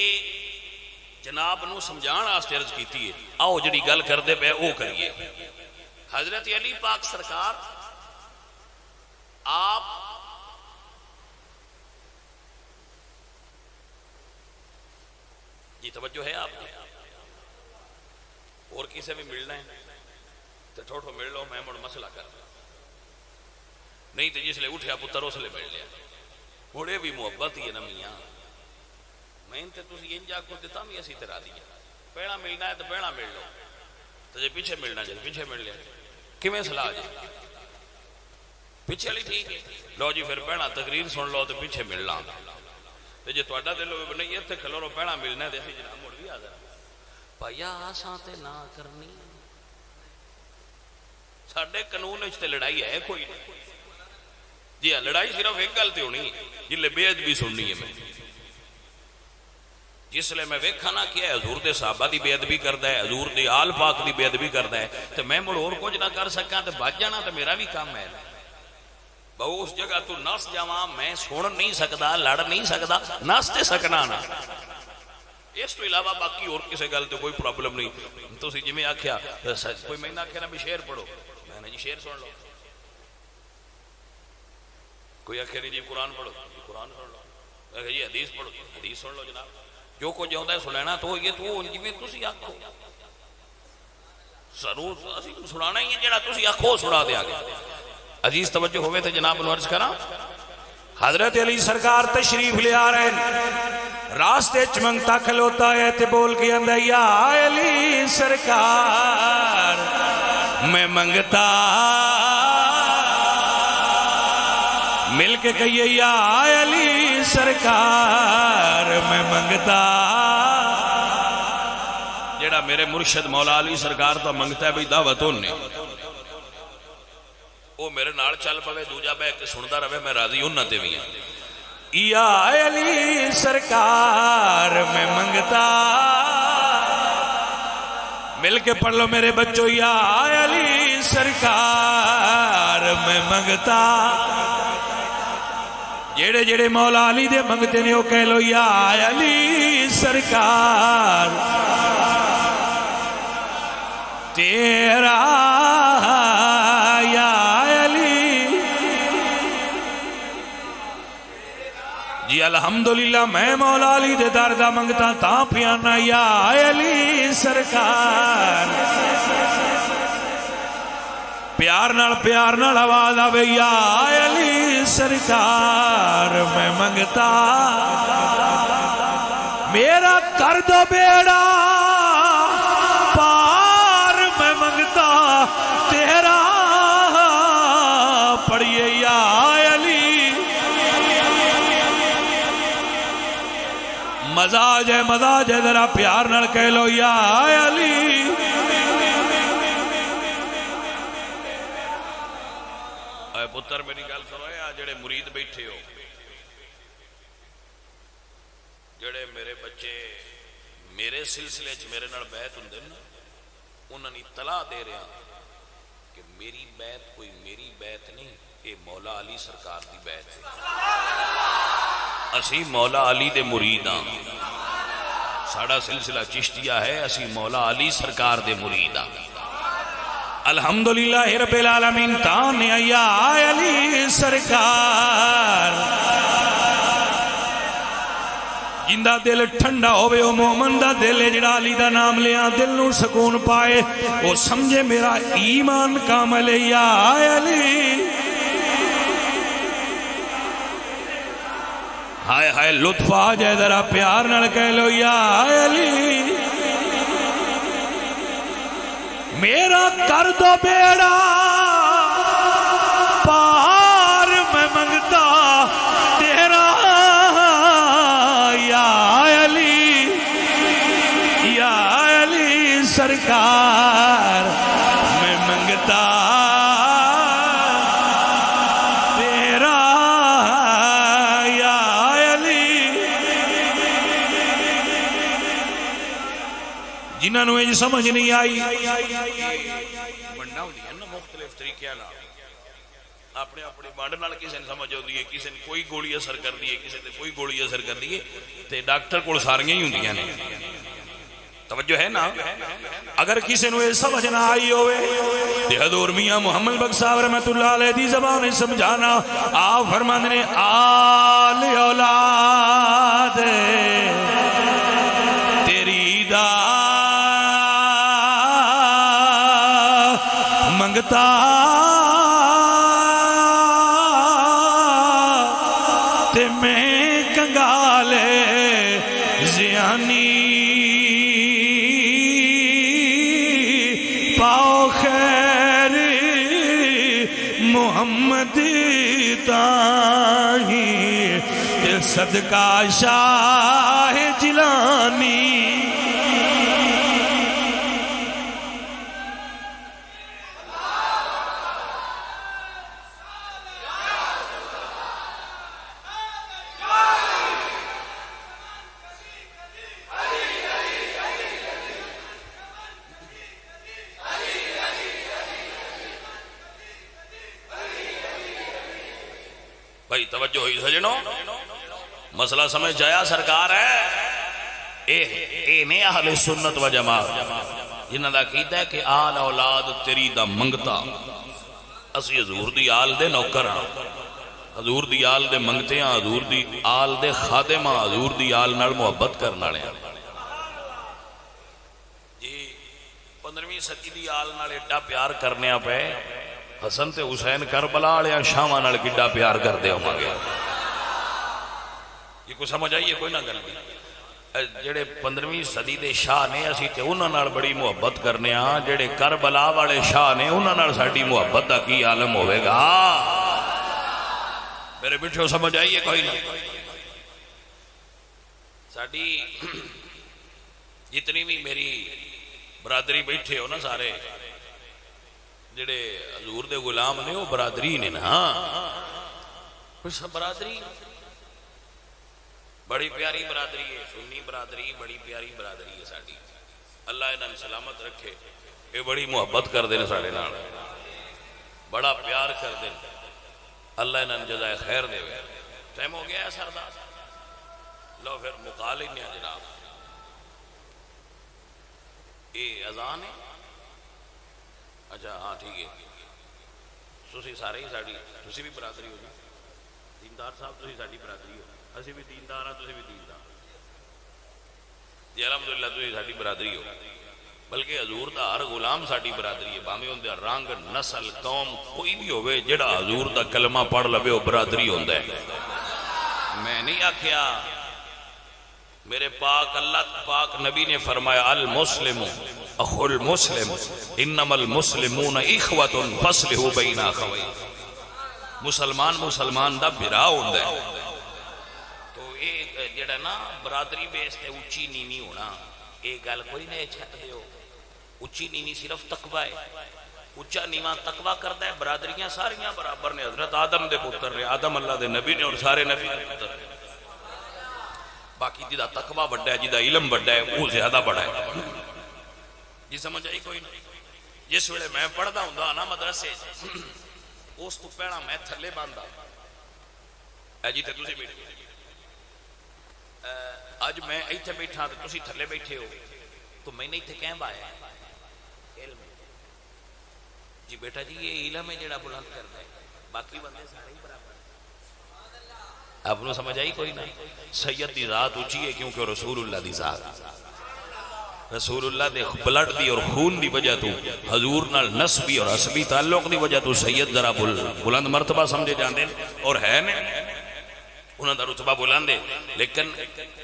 जनाब न समझा अर्ज़ की आओ जी गल करते पे वो करिए। हज़रत अली पाक सरकार, आप जी तवज्जो है आप और किसे भी मिलना है तो ठोठो मिल लो, मैं मुड़ मसला कर नहीं तो जिसले उठा पुत्र उसले मिल लिया। मुड़े भी मुहब्बत ही है ना मियाँ मैं तो तुम इंज आखो तो भी असी तरा दी पहला मिलना है तो पहला मिल लो तो जो पीछे मिलना चाहिए पीछे मिल लिया किमें सलाह जी पीछे ठीक है लो जी फिर पहला तकरीर सुन लो तो पीछे मिल ला तो जो थोड़ा दिल हो नहीं इतने खलो रो मिलना तो असं जनाब मुड़ भी आ जाए भाइया आसा तो ना करनी साढ़े कानून लड़ाई है कोई नहीं जी हाँ लड़ाई सिर्फ़ एक गल तो होनी ज़िले बेअदबी सुननी है मैं। जिसले मैं वेखा ना कि हजूर के साहबा की बेअदबी करता है हजूर के आल पाक की बेअदबी करता है तो मैं मुड़ और कुछ ना कर सका तो बच जाना तो मेरा भी काम है बहु, उस जगह तू नस जावा, मैं सुन नहीं सकता लड़ नहीं सकता नस तो सकना ना। इस तो इलावा बाकी और किसी गल तो कोई प्रॉब्लम नहीं। तुम जिम्मे आख्या कोई मैंने आख्या ना भी शेर पढ़ो। मैंने जी, शेर सुन लो। कोई आखे नहीं जी, कुरान पढ़ो। कुरान पढ़ लो। आखे जी, हदीस पढ़ो। हदीस सुन लो जनाब। जो कुछ आता है सुनना तो ये तो जिम्मे आखो। सनू सुना ही है जरा आखो सुना देंगे अज़ीज़, तवज्जो तो जनाब अर्ज़ करा। हज़रत अली सरकार तशरीफ़ ले आ रहे रास्ते च मंगता खलोता है ते बोल के अंदर या अली सरकार, मैं मंगता के कहिए या अली सरकार मैं मंगता। जेड़ा मेरे मुर्शद मौला अली सरकार तो मंगता है भाई दावत ने वो मेरे नाल चल पवे दूजा बह के सुनता रहे मैं राज़ी उन्होंने भी या अली सरकार मैं मंगता। मिल के पढ़ लो मेरे बच्चों या अली सरकार मैं मंगता। जेड़े जेड़े मौला अली दे मंगते ने कह लो, या अली सरकार, तेरा या अली। जी अलहमदुल्ला मैं मौला अली दे दर मंगता, ता पियाना, या अली सरकार। प्यार नाल प्यार नाल आवाज़ आवे अली सरकार, मैं मंगता। मेरा कर दो बेड़ा तेरा पढ़िए अली। मजाज है मजाज है, जरा प्यार नाल कह लो, या अली। पुत्र मेरी गल सुनो आ जेड़े मुरीद बैठे हो, जेड़े मेरे बच्चे मेरे सिलसिले च मेरे बहत होंगे ना उन्होंने तलाह दे रहा मेरी बैत कोई मेरी बैत नहीं, ये मौला अली सरकार की बैत है। असी मौला अली दे मुरीद हाँ साड़ा सिलसिला चिश्तिया है, असी मौला अली सरकार दे मुरीद हाँ अल्हम्दुलिल्लाह तान अली सरकार। ज़िंदा दिल ठंडा होवे, ओ मोमन दा दिल जिहड़ा अली दा नाम लिया, दिल नु सुकून पाए वो समझे मेरा ईमान कामल या अली। हाय हाय, लुत्फ जरा प्यार कह लो, या अली। मेरा कर दो बेड़ा। पार मैं मंगता तेरा, या अली या अली सरकार, मैं मंगता तेरा, या अली। जिन्होंने समझ नहीं आई ਆਪਣੇ ਆਪਣੇ ਵੰਡ ਨਾਲ ਕਿਸੇ ਨੂੰ ਸਮਝ ਆਉਂਦੀ ਹੈ ਕਿਸੇ ਨੂੰ ਕੋਈ ਗੋਲੀ ਅਸਰ ਕਰਦੀ ਹੈ ਕਿਸੇ ਤੇ ਕੋਈ ਗੋਲੀ ਅਸਰ ਕਰਦੀ ਹੈ ਤੇ ਡਾਕਟਰ ਕੋਲ ਸਾਰੀਆਂ ਹੀ ਹੁੰਦੀਆਂ ਨੇ ਤਵੱਜੋ ਹੈ ਨਾ अगर किसी ने समझ ना आई होवे ते हजूर मियां मोहम्मद बख्श साहब रहमतुल्लाह अलैह दी जबान में समझाना आप फरमाते ने आल औलाद तेरी दा मंगता काशा मसला समझ जाया सरकार है ए ए ने अहले सुन्नत व जमात जिन्हां दा कीता है कि आल औलाद तेरी दा मंगता ਅਸੀਂ ਹਜ਼ੂਰ ਦੀ ਆਲ ਦੇ ਨੌਕਰ ਹਾਂ ਹਜ਼ੂਰ ਦੀ ਆਲ ਦੇ ਮੰਗਤੇ ਹਾਂ ਹਜ਼ੂਰ ਦੀ ਆਲ ਦੇ ਖਾਦਮ ਹਾਂ ਹਜ਼ੂਰ ਦੀ ਆਲ ਨਾਲ ਮੁਹੱਬਤ ਕਰਨ ਵਾਲੇ ਹਾਂ ਜੀ 15ਵੀਂ ਸਦੀ ਦੀ ਆਲ ਨਾਲ ਏਡਾ ਪਿਆਰ ਕਰਨਿਆ ਪਏ ਹਸਨ ਤੇ ਹੁਸੈਨ ਕਰਬਲਾ ਵਾਲਿਆਂ ਸ਼ਾਹਾਂ ਨਾਲ ਕਿੱਡਾ ਪਿਆਰ ਕਰਦੇ ਹੋਵਾਂਗੇ ਇਹ ਕੋਈ ਸਮਝ ਆਈਏ ਕੋਈ ਨਾ ਗੱਲ ਨਹੀਂ ਇਹ ਜਿਹੜੇ 15ਵੀਂ ਸਦੀ ਦੇ ਸ਼ਾਹ ਨੇ ਅਸੀਂ ਤੇ ਉਹਨਾਂ ਨਾਲ ਬੜੀ ਮੁਹੱਬਤ ਕਰਨੇ ਆ ਜਿਹੜੇ ਕਰਬਲਾ ਵਾਲੇ ਸ਼ਾਹ ਨੇ ਉਹਨਾਂ ਨਾਲ ਸਾਡੀ ਮੁਹੱਬਤ ਦਾ ਕੀ ਆਲਮ ਹੋਵੇਗਾ ਮੇਰੇ ਪਿੱਛੋਂ ਸਮਝ ਆਈਏ ਕੋਈ ਨਾ ਸਾਡੀ ਜਿਤਨੀ ਵੀ ਮੇਰੀ ਬਰਾਦਰੀ ਬੈਠੇ ਹੋ ਨਾ ਸਾਰੇ ਜਿਹੜੇ ਹਜ਼ੂਰ ਦੇ ਗੁਲਾਮ ਨੇ ਉਹ ਬਰਾਦਰੀ ਨੇ ਨਾ ਕੋਈ ਸਭ ਬਰਾਦਰੀ बड़ी प्यारी बरादरी है सुनी बरादरी, बड़ी प्यारी बरादरी है साड़ी। अल्लाह इन्होंने सलामत रखे। ये बड़ी मुहब्बत कर हैं साढ़े नाल। बड़ा प्यार कर दे अल्लाह इन्होंने जजाय खैर दे टाइम हो गया सरदार लो फिर मुका लेने जनाब। ये अजान है? अच्छा हाँ ठीक है। तुम सारे ही साड़ी तुम भी बरादरी हो जी दीनदार साहब तुम साड़ी बरादरी हो ਅਸੀਂ ਵੀ ਦੀਨਦਾਰ ਹਾਂ ਤੁਸੀਂ ਵੀ ਦੀਨਦਾਰ ਜੀ ਅਲਹਮਦੁਲਿਲਾ ਤੁਸੀਂ ਸਾਡੀ ਬਰਾਦਰੀ ਹੋ ਬਲਕਿ ਹਜ਼ੂਰ ਦਾ ਹਰ ਗੁਲਾਮ ਸਾਡੀ ਬਰਾਦਰੀ ਹੈ ਭਾਵੇਂ ਉਹਦਾ ਰੰਗ ਨਸਲ ਕੌਮ ਕੋਈ ਵੀ ਹੋਵੇ ਜਿਹੜਾ ਹਜ਼ੂਰ ਦਾ ਕਲਮਾ ਪੜ ਲਵੇ ਉਹ ਬਰਾਦਰੀ ਹੁੰਦਾ ਹੈ ਮੈਂ ਨਹੀਂ ਆਖਿਆ मेरे पाक अल्लाह पाक नबी ने फरमाया अल मुस्लिम अखुल मुस्लिम इन्नमल मुस्लिमून इखवतुन फस्लिहु बैना अखवै मुसलमान मुसलमान दा बिरा हुंदा है तो जेड़ा ना बरादरी बेस ते उच्ची नीवी होना ये गल कोई नहीं छट दियो उच्ची नीवी सिर्फ़ तकवा है। उच्चा नीवा तकवा करता है, बरादरियाँ सारियाँ बराबर ने। हज़रत आदम दे पुत्र ने, आदम अल्लाह दे नबी ने, और सारे नबी दे पुत्र ने। बाकी जिदा तकवा बड़ा है, जिदा इलम बड़ा है, वो ज़्यादा बड़ा है। जी समझ आई कोई नहीं जिस वे मैं पढ़ता हूँ ना मदरसे उस तो पहला मैं थले बंदा जी तो अज मैं इतने बैठा तो तुम थले बैठे हो। तो मैंने इतने कह पाया जी बेटा जी, ये इलम है जरा बुलंद करता है। बाकी बंदे आपको समझ आई कोई नहीं सैयद की रात उची है क्योंकि रसूल की जात। रसूलुल्लाह दे ब्लड दी और खून दी वजह तू, हजूर नाल नस्बी और असबी ताल्लुक दी वजह तू सैयद जरा बुल बुलंद मरतबा समझे जाते और है ने? उन्होंने रुतबा बुलंद है। लेकिन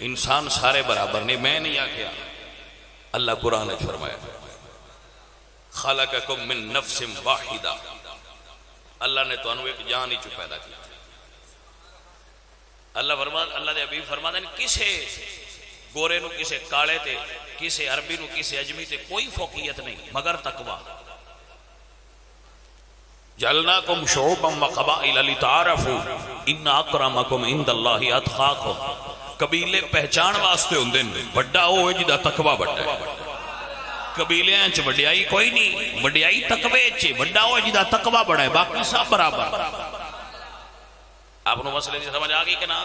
इंसान सारे बराबर नहीं मैं नहीं आख्या अल्लाह कुरान ने फरमाया खालकुम मिन नफ्सिम वाहिदा। अल्लाह ने तुम एक जान ही चु पैदा किया अल्लाह फरमा, अल्लाह दे अबीब फरमाते किसे गोरे किसी काले ते, किसी अरबी किसी अजमी ते कोई फोकियत नहीं, मगर तकवा। जलना कुम शोबम वकबारफू इन अकरमकुम इंद अल्लाह कबीले पहचान वास्ते होंगे बड़ा वो है जिदा तकवा बड़ा है कबीलिया च वड्याई कोई नहीं वड्याई तकवे च बड़ा वो जिदा तकवा बड़ा है बाकी सब बराबर आपको मसले की समझ आ गई कि ना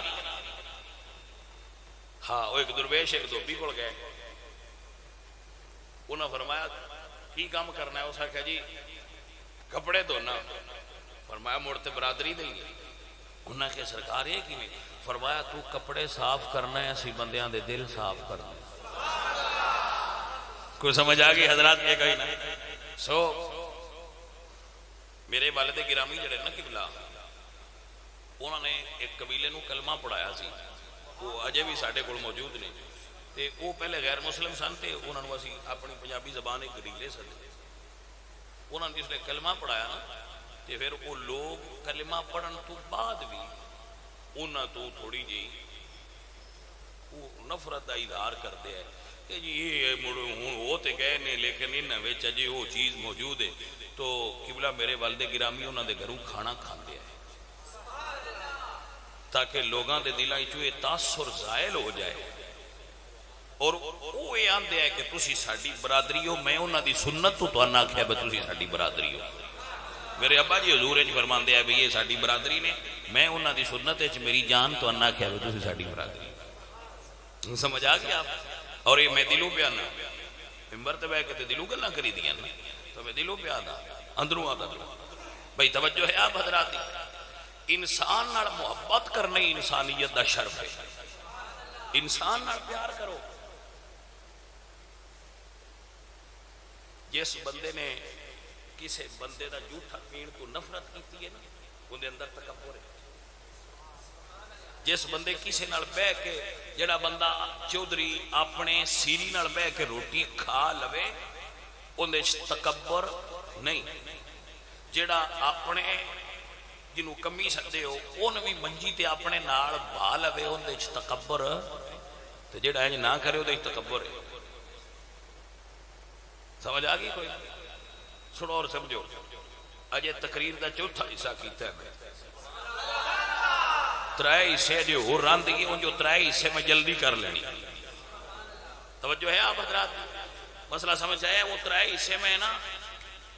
हाँ वो एक दुर्वेश एक धोबी को गए उन्हें फरमाया की काम करना है उस आख्या जी कपड़े धोना फरमाया, मुड़ तो बरादरी दे उन्हें क्या सरकार है कि फरमाया, तू कपड़े साफ़ करना है, असि बंद के दिल साफ़ करना कोई समझ आ गई, हजरात? ये कही ना। सो, मेरे वाले गिरामी जड़े ना किबला उन्होंने एक कबीले कलमा पढ़ाया वो अजे भी साढ़े को मौजूद ने। तो वो पहले गैर मुस्लिम सन तो उन्होंने असं अपनी पंजाबी जबान एक गरीले सदे उन्होंने जिसने कलमा पढ़ाया ना तो फिर वो लोग कलमा पढ़न तो बाद भी उन्होंने तो थोड़ी जी नफरत का इजहार करते हैं कि जी ये मुड़ हूँ वो तो गए ने, लेकिन इन्होंने अजय वो चीज़ मौजूद है तो किबला मेरे वालदे गिरामी उन्होंने घरों खाना खाते हैं। ताकि लोगों के दिलों ये तासुर जायल हो जाए। और वो ये आते हैं कि तुम साड़ी बरादरी हो मैं उन्होंने सुन्नत तो तुम आख्या भी तुम साड़ी बरादरी हो मेरे अब्बा जी हजूर फरमाते हैं भी ये साड़ी बरादरी ने मैं उन्होंने सुन्नत मेरी जान तो आख्या भी तुम साड़ी बरादरी समझ आ गया और ये मैं दिलों पे आना मिम्बर तो बह के दिलों गल करी दिया तो मैं दिलों पे आना अंदरों आता भाई तवज्जो है आप हजराती इंसान मुहब्बत करना ही इंसानियत का शर्फ है इंसान प्यार करो जिस बंदे ने किसी बंदे का झूठा पीण को नफरत की है ना उनके अंदर तकबर है। जिस बंदे किसी बह के, जड़ा बंदा चौधरी अपने सीरी बह के रोटी खा लवे उन्हें तकबर नहीं। जड़ा अपने जिन्हों कमी सकते हो, उन भी मंजी ते अपने नाल बहा लवे उन्हें तकबर तो जो इंज ना करे तकबर है। समझ आ गई कोई? सुनो और समझो। अजय तकरीर का चौथा हिस्सा किया मैं। त्रै हिस्से जो हो जो त्रै हिस्से में जल्दी कर लेनी तवज्जो है आप हजरात? मसला समझ आया? वो त्रै हिस्से में ना?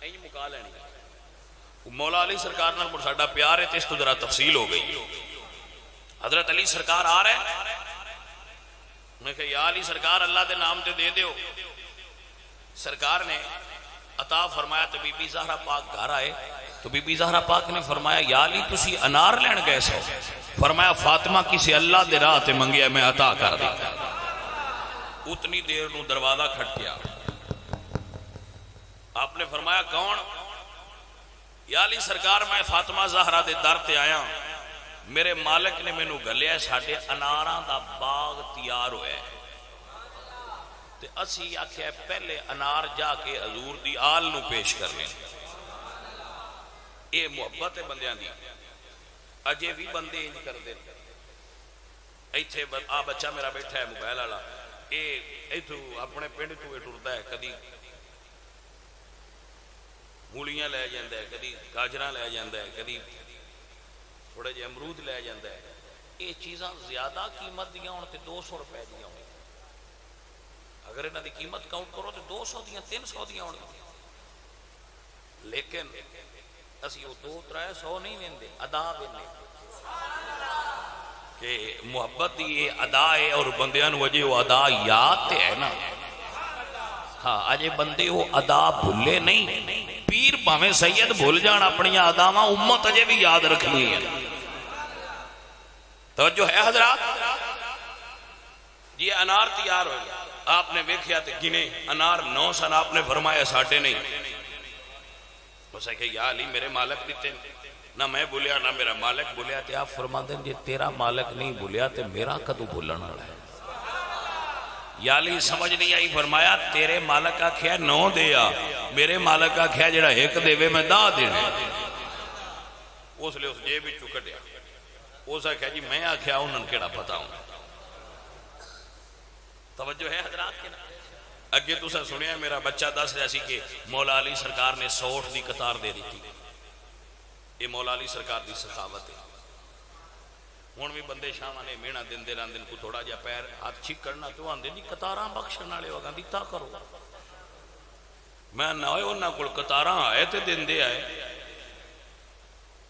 इंज मुका लेनी। मौला अली सरकार ना प्यार है तो इस तो जरा तफसील हो गई। हज़रत अली सरकार आ रहे मैं कहा अली सरकार, अल्लाह के नाम से दे दो सरकार ने अता फरमाया तो बीबी जहरा पाक घर आए तो बीबी जहरा पाक ने फरमाया, या अली, तुसी अनार लैन गए सो? फरमाया, फातिमा किसी अल्लाह के राह से मंगया, मैं अता कर दी। उतनी देर न दरवाज़ा खटकिया आपने फरमाया, कौन? याली सरकार, मैं फातिमा जहरा के दर से आया मेरे मालिक ने मैनू गलिया साढ़े अनार का बाग तैयार होया असी आख्या पहले अनार जाके हजूर की आल न पेश कर लें। ये मुहब्बत है बंद अजे भी बंदे इंज करते इतने आ बच्चा मेरा बैठा है मोबाइल ये इतू अपने पिंड तू टुरता है कभी मूलियाँ लै जाता है कभी गाजर लै जाता है कभी थोड़े जे अमरूद लै जाता है। ये चीज़ा ज़्यादा कीमत दिया हो दो सौ रुपए दिया हो अगर इन्हों की कीमत काउंट करो तो दो सौ दिन तीन सौ दिन लेकिन असं दो त्रै सौ नहीं लेंगे अदा वेने कि मुहब्बत ये अदा है और बंद अजे वो अदा याद तो है ना। हाँ अजे बंदे वो अदा भूले नहीं। पीर भावे सैयद भूल जान अपन अदाव, उम्मत अजे भी याद रखनी है। तो जो है हजरात? ये अनार तैयार हो गया। आपने वेख्या गिने, अनार नौ सन आपने फरमाया, साढ़े नहीं बस है कि या अली, मेरे मालक दिते ना मैं बोलिया, ना मेरा मालक बोलिया आप फरमाते जे तेरा मालक नहीं बोलिया तो मेरा कदू बोलने वाला है? या अली, समझ नहीं आई, फरमाया, तेरे मालक आख्या, नौ दे आ। मेरे मालक आख्या जरा एक देवे, मैं दह देने। उस जेब चू उस आख्या, जी, मैं आख्या उन्होंने पता हूँ तवज्जो है हजरात के ना अगे तुसा सुनिया मेरा बच्चा दस रहा कि मौला अली सरकार ने सौठ की कतार दे दी थी ये मौला अली सरकार की सखावत है। हूँ भी बंदे शाम ने मेहना देंदे रहते को थोड़ा जहा पैर हाथ छिक करना तो आते जी कतार बख्शन वाले वगा दिता करो। मैं ना उन्होंने को कतार आए तो देंदे आए।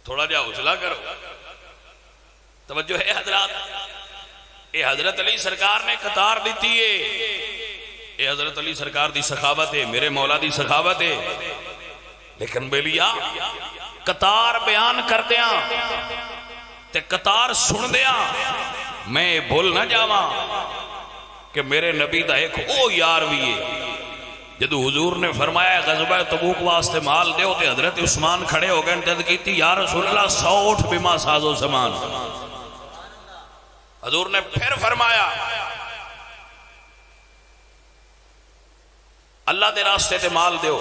थोड़ा जहा हौसला करो। तवज्जो है हज़रत। हज़रत अली सरकार ने कतार दी है। हज़रत अली सरकार की सखावत है, मेरे मौला की सखावत है। लेकिन बेलिया, कतार बयान कर दिया, ते कतार सुन दिया। मैं भूल ना जावा कि मेरे नबी का एक ओ यार भी है। जदू हजूर ने फरमाया गजबा तबूक वास्ते माल दो हज़रत उस्मान खड़े हो गए की यार रसूलुल्लाह सौ उठ बिमा साजो समान। हजूर ने फिर फरमाया, अल्लाह के रास्ते ते माल दो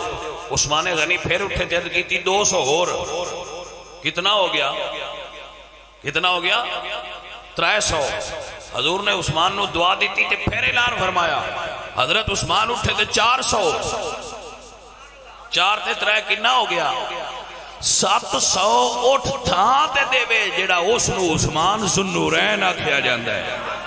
उस्माने गनी फिर उठे, जद की दो सौ होर। कितना हो गया? कितना हो गया? त्रै सौ। हजूर ने उस्मान दुआ दी फिर ऐलान फरमाया, हज़रत उस्मान उठे ते चार सौ। चार से त्रै किन्ना हो गया? सत सौ उठ थां ते देवे, जेड़ा उस उस्मान सुन्नू रैन आख्या जाता है।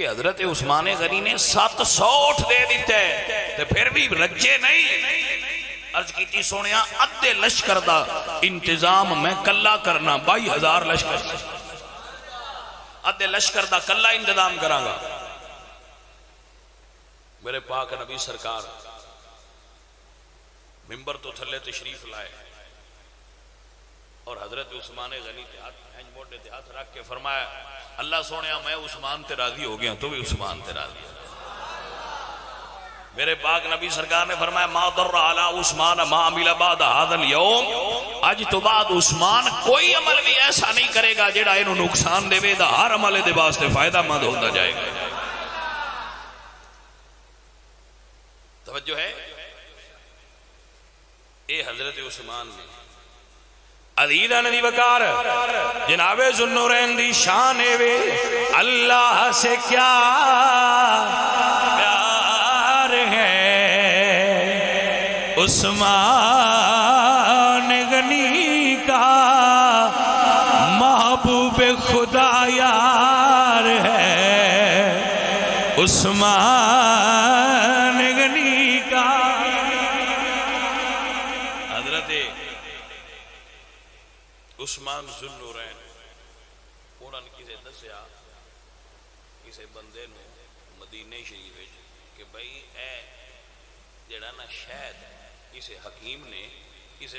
हजरात उस्माने ने सत सौ उठ दे दिते फिर भी रज्जे नहीं। अर्ज़ की सोने अद्धे लश्कर का इंतज़ाम मैं कला करना, बाई हज़ार लश्कर। लश्कर का कला इंतज़ाम करा मेरे पाक नबी सरकार, मिंबर तो थले तशरीफ़ लाए। और हज़रत उस्मान गनी के हाथ मोटे हाथ रख के फरमाया, अल्लाह सोने मैं उस्मान ते राज़ी हो गया तो भी उस्मान ते राज़ी मेरे पाक नबी सरकार ने फरमाया मादर आला उस्मान मामिलाबाद हादल यौम। अज तो बाद उस्मान कोई अमल भी ऐसा नहीं करेगा जेड़ा इन नुकसान देवे हर अमल दे वास्ते फायदामंद होता जाएगा। तवज्जो है? ये हज़रत उस्मान ने जनाबे जुन्नूरैन दी शान वे, अल्लाह से क्या उस्मान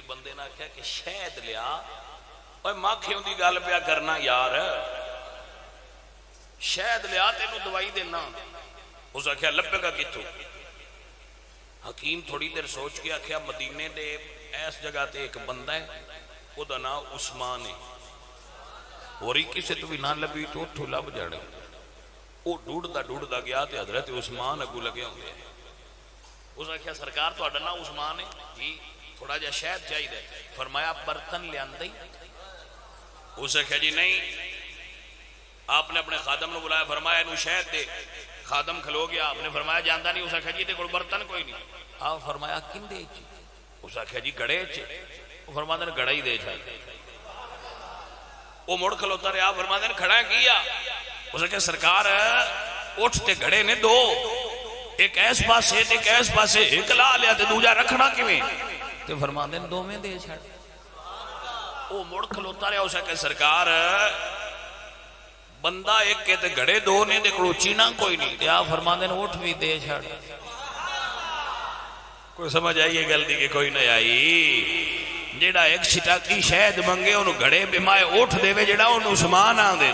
बंदे ने आख्या कि शहद लिया। और माखियों की गल पिया करना यार? शहद लिया, तेन दवाई देना। उस आख्या लगा कि हकीम थोड़ी देर सोच के आख्या, मदीने के इस जगह से एक बंद है वह ना उस्मान है। और ही किसी तू भी ना ली तो उतों लभ जाने। वो डूढ़ता डूढ़ता गया तो हज़रत उस्मान अगू लगे आ उस आख्या, सरकार तो ना उस्मान है? जी। थोड़ा जा शहद चाहिए फरमाया बर्तन लिया उसे कहा जी नहीं। आपने अपने खादम ने बुलाया फरमाया इन शहद दे। खादम खलो गया आपने फरमाया जानता नहीं। उसे जी को बर्तन कोई नहीं। आप फरमाया कि दे आख्या जी गड़े च फरमा देने गड़ा ही दे मुड़ खलोता रहा फरमा देने खड़ा किया उसे क्या सरकार उठ ते गड़े ने दो। एक ऐस पासे एक ऐस पासे एक ला लिया दूजा रखना किमें ते फरमाते दोवें दे छड़ वो मुड़ खलोता रहा उसने सरकार। बंदा एक के ते घड़े दो ने ते कड़ोची ना कोई नहीं। आप फरमाते उठ भी दे छड़ कोई समझ आई गलती की कोई नहीं आई? जेड़ा एक छिटाकी शहद मंगे उन्होंने घड़े बिमाए उठ देवे जेड़ा उन्होंने समान आ दे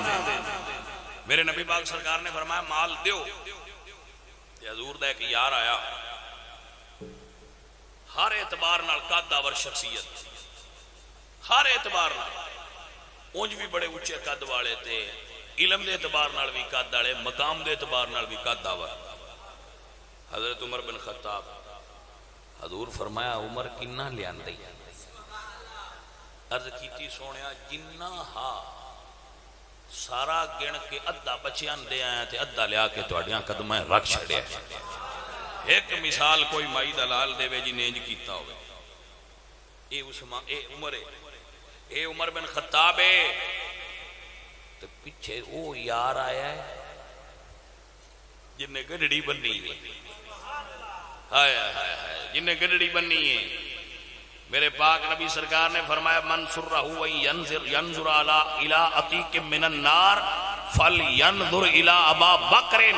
मेरे नबी पाक सरकार ने फरमाया माल दियो। हजूर का एक यार आया। हर एतबार कदावर शख्सियत। हर एतबार उंज भी बड़े उच्चे कद वाले थे इलम के एतबार भी कद वाले, मकाम के एतबार भी कदावर हज़रत उमर बिन खताब हजूर फरमाया, उमर कि लिया अर्ज़ की सोने जिन्ना हा, सारा गिण के अद्धा बचिया दे आया अद्धा लिया के कदम रख छड़िया एक मिसाल कोई माई दलाल देवे जिन्हें इंज किया हो ए उमर ए उमर बिन खताब है। तो पीछे वो यार आया है, जिन्हें गडड़ी बनी है। हाय हाय हाय जिन्हें गडड़ी बनी है। मेरे पाक नबी सरकार ने फरमाया, मन मनसुर इला इला अतीक मिनन नार फल यनजुर इला अबा बकरिन।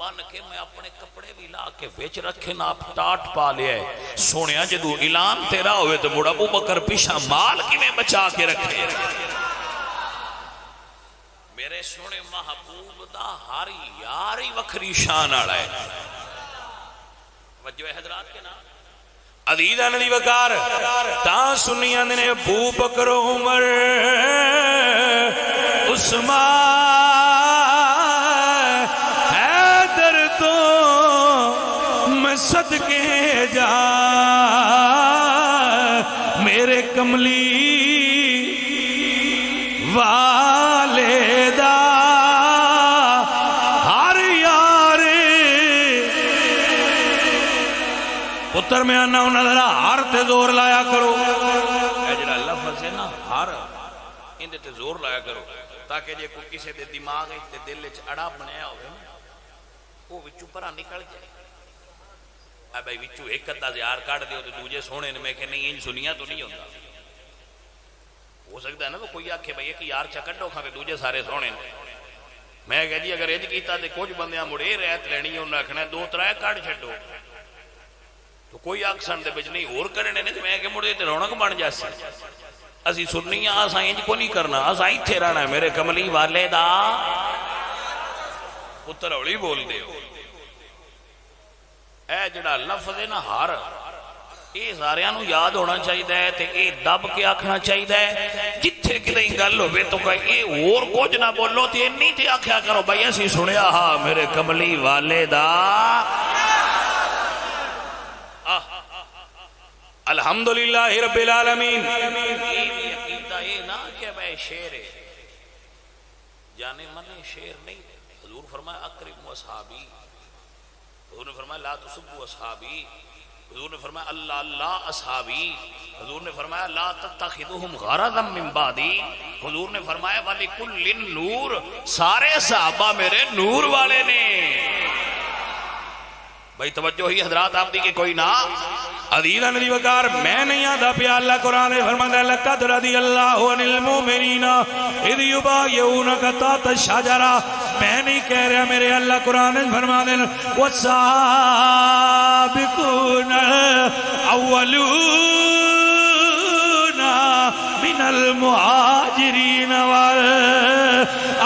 बन के मैं अपने कपड़े भी ला के बेच रखे ना टाट पा लिया सोने जो ऐलान तेरा हो तो मुड़ा अबू बकर पिछा माल कि बचा के रखे? मेरे सोने महबूब का हर यार ही वखरी शान वाला है। वजो हजरात के नाम? वकार सुनी आंदे ने बू बकर उमर उस्मा कमली पुत्र में आना उन्होंने हर ते ज़ोर लाया करो। जरा लफज है ना, हर। इंदे ते ज़ोर लाया करो, ताकि जे किसी के दिमाग ते दिल च अड़ा बनया हो निकल जाए। भाई विचू एक अद्धा यार काट दियो तो दूजे सोने ने, मैं नहीं इन सुनिया तो नहीं होता हो सकता है ना तो कोई आखे भाई, एक यार चा खावे दूजे सारे सोने मैं कह जी अगर इंज किया तो कुछ बंद मुड़े रहत लैनी उन्हें आखना, दो त्रै कड़ छो तो कोई आखसन नहीं, होर करने ने मैं कि मुड़े रौनक बन जासी असि सुननी असा इंज को नहीं करना, असा इतने रहना मेरे कमली वाले दा। पुत्र हौली बोल दे जड़ा लफज है ना हर ये सारिया याद होना चाहिए दब के आखना चाहिए जिथे कि गल हो तो होर कुछ ना बोलो तो इन्नी तो आख्या करो। भाई, असि सुनिया हा मेरे कमली वाले दा। कि मैं शेर है। जाने मने शेर नहीं ला असहाबी। हजूर ने फरमाया, अल्लाह अल्लाह, असहाबी। हजूर ने फरमाया, ला तत्तखिदुहुम गरदम मिन बादी। हजूर ने फरमाया, वाली कुल्लिन नूर, सारे सहाबा मेरे नूर वाले ने। भाई तवज्जो ही हजरात आप दी के कोई ना। अदीदा नदी वकार, मैं नहीं आता पिया, अल्लाह कुरान फरमाता लकद रदी अल्लाह अनिल मुमिनीना, इद युबायउनक तात शजरा। मैं नहीं कह रहा मेरे अल्लाह कुरान ने फरमा दे वसाबिकुन अव्वलूना मिनल मुहाजिरीन वल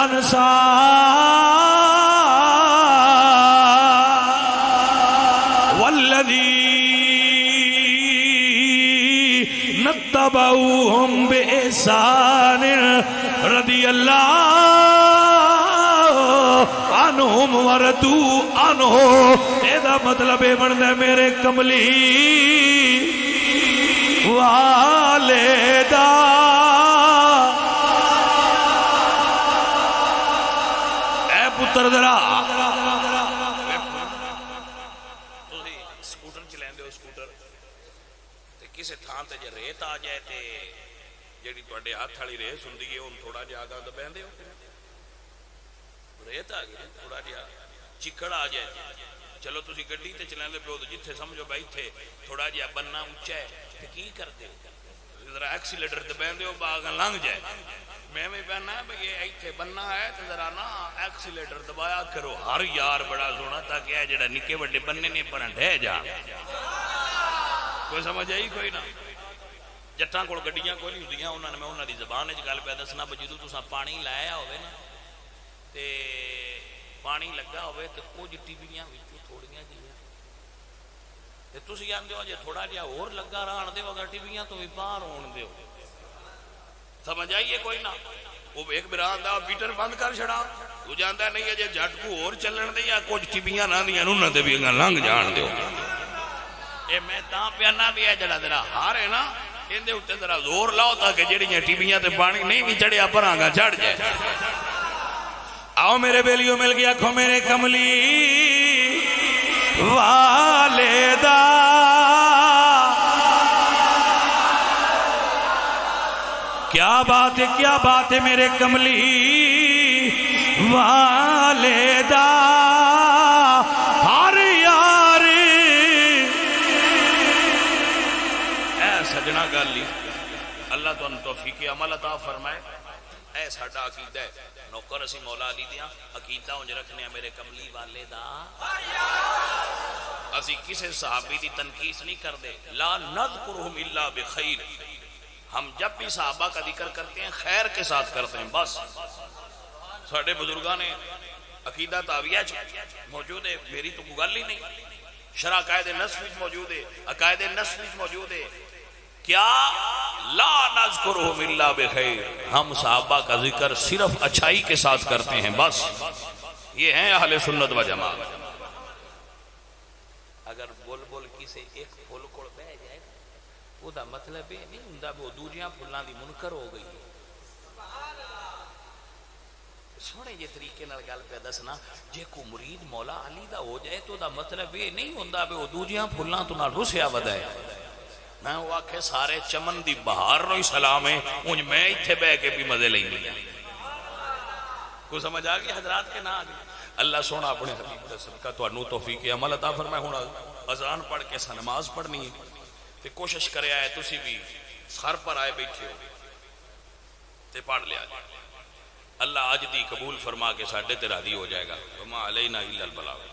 अंसार तू अन एदा मतलब ये बनता मेरे कमली। वाले ਚਿੱਕੜ ਆ ਜਾਏ ਚਲੋ ਤੁਸੀਂ ਗੱਡੀ ਤੇ ਚਲਾਉਂਦੇ ਪਿਓ ਤੇ ਜਿੱਥੇ ਸਮਝੋ ਬਈ ਇੱਥੇ ਥੋੜਾ ਜਿਹਾ ਬੰਨਾ ਉੱਚਾ ਹੈ ਤੇ ਕੀ ਕਰਦੇ ਹੋ ਜ਼ਰਾ ਐਕਸੀਲੇਟਰ ਦਬਾਉਂਦੇ ਹੋ ਬਾਗ ਲੰਘ ਜਾਏ ਮੈਂ ਵੀ ਕਹਿੰਦਾ ਵੀ ਇਹ ਇੱਥੇ ਬੰਨਾ ਹੈ ਤੇ ਜ਼ਰਾ ਨਾ ਐਕਸੀਲੇਟਰ ਦਬਾਇਆ ਕਰੋ ਹਰ ਯਾਰ ਬੜਾ ਸੋਹਣਾ ਤਾਂ ਕਿ ਇਹ ਜਿਹੜਾ ਨਿੱਕੇ ਵੱਡੇ ਬੰਨੇ ਨੇ ਪਰ ਢਹਿ ਜਾ ਕੋਈ ਸਮਝ ਆਈ ਕੋਈ ਨਾ ਜੱਟਾਂ ਕੋਲ ਗੱਡੀਆਂ ਕੋਈ ਨਹੀਂ ਹੁੰਦੀਆਂ ਉਹਨਾਂ ਨੇ ਮੈਂ ਉਹਨਾਂ ਦੀ ਜ਼ਬਾਨ ਵਿੱਚ ਗੱਲ ਪਿਆ ਦੱਸਣਾ ਵੀ ਜਦੋਂ ਤੁਸੀਂ ਪਾਣੀ ਲੱਗਾ ਹੋਵੇ ਤੇ ਕੁਝ ਟਿੱਬੀਆਂ ਵਿੱਚੋਂ ਥੋੜੀਆਂ ਜਿਹੀਆਂ। ਤੇ ਤੁਸੀਂ ਆਂਦੇ ਹੋ, ਜੇ ਥੋੜਾ ਜਿਹਾ ਹੋਰ ਲੱਗਾ ਰਹਿਣ ਦਿਓ, ਅਗਰ ਟਿੱਬੀਆਂ ਤੋਂ ਵੀ ਬਾਹਰ ਹੋਣ ਦਿਓ। ਸਮਝ ਆਈਏ ਕੋਈ ਨਾ? ਉਹ ਇੱਕ ਬਿਰਾਨ ਦਾ ਮੀਟਰ ਬੰਦ ਕਰ ਛੜਾ ਤੂੰ ਜਾਂਦਾ ਨਹੀਂ ਅਜੇ ਜੱਟ ਕੋ ਹੋਰ ਚੱਲਣ ਦੇ ਜਾਂ ਕੁਝ ਟਿੱਬੀਆਂ ਨਾ ਉਹਨਾਂ ਤੇ ਵੀ ਲੰਘ ਜਾਣ ਦਿਓ। ਇਹ ਮੈਂ ਤਾਂ ਪਿਆਨਾ ਵੀ ਹੈ ਜਿਹੜਾ ਤੇਰਾ ਹਾਰ ਹੈ ਨਾ, ਇਹਦੇ ਉੱਤੇ ਜ਼ਰਾ ਜ਼ੋਰ ਲਾਓ ਤਾਂ ਕਿ ਜਿਹੜੀਆਂ ਟਿੱਬੀਆਂ ਤੇ ਪਾਣੀ ਨਹੀਂ ਵੀ ਚੜਿਆ, ਪਰਾਂਗਾ ਚੜ ਜਾਏ। आओ मेरे बेलियो मिल गया खो मेरे कमली। वालेदा। क्या बात है, क्या बात है मेरे कमली। वालेदा। हर यार। ऐ सजना गल अल्लाह तुम तो फीके अमल अता फरमाए। ऐ साडा अकीदा है। ਨੌਕਰ ਅਸੀਂ ਮੌਲਾ ਅਲੀ ਦੀਆਂ ਅਕੀਦਾ ਉਂਝ ਰੱਖਨੇ ਆ ਮੇਰੇ ਕਮਲੀ ਵਾਲੇ ਦਾ ਅਸੀਂ ਕਿਸੇ ਸਹਾਬੀ ਦੀ ਤਨਕੀਸ नहीं करते ला नज़कुरुहुम इल्ला बिखैर हम जब भी सहाबा का जिक्र करते हैं खैर के साथ करते हैं बस ਸਾਡੇ ਬਜ਼ੁਰਗਾਂ ਨੇ ਅਕੀਦਾ ਤਾਵੀਆ ਚ ਮੌਜੂਦ ਹੈ ਮੇਰੀ ਤਾਂ ਕੋਈ ਗੱਲ ਹੀ ਨਹੀਂ ਸ਼ਰਾ ਕਾਇਦੇ ਨਸਫ ਵਿੱਚ ਮੌਜੂਦ ਹੈ ਅਕਾਇਦੇ ਨਸਫ ਵਿੱਚ ਮੌਜੂਦ है क्या? ला नजकुर हम साहबा का ज़िक्र सिर्फ़ अच्छाई के साथ करते हैं, बस। ये है अहले सुन्नत व जमा अगर बोल बोल किसे एक फुल को बह जाए ओदा मतलब ये नहीं हुंदा वो दूजियाँ फुल्लां दी मुनकर हो गई सोने ये तरीके नाल गल पे दसना, जे को मुरीद मौला अली दा हो जाए तो ओदा मतलब ये नहीं हुंदा वो दूजियाँ फुल्लां तो नाल रुसया वदाए मैं आखे, सारे चमन की बहार नो ही सलाम है। उज मैं इतने बह के भी मज़े लेंगे कुछ समझ आ गई हजरात के ना आ गई? अल्लाह सोना अपने हबीब तोहफी के अमल अता मैं हूँ अजान पढ़ के सा नमाज़ पढ़नी है। तो कोशिश कर सर पर आए बैठे हो। तो पढ़ लिया अल्लाह अज दी कबूल फरमा के साढ़े ते राज़ी हो जाएगा। तो माँ अलई ना ही लल बलावे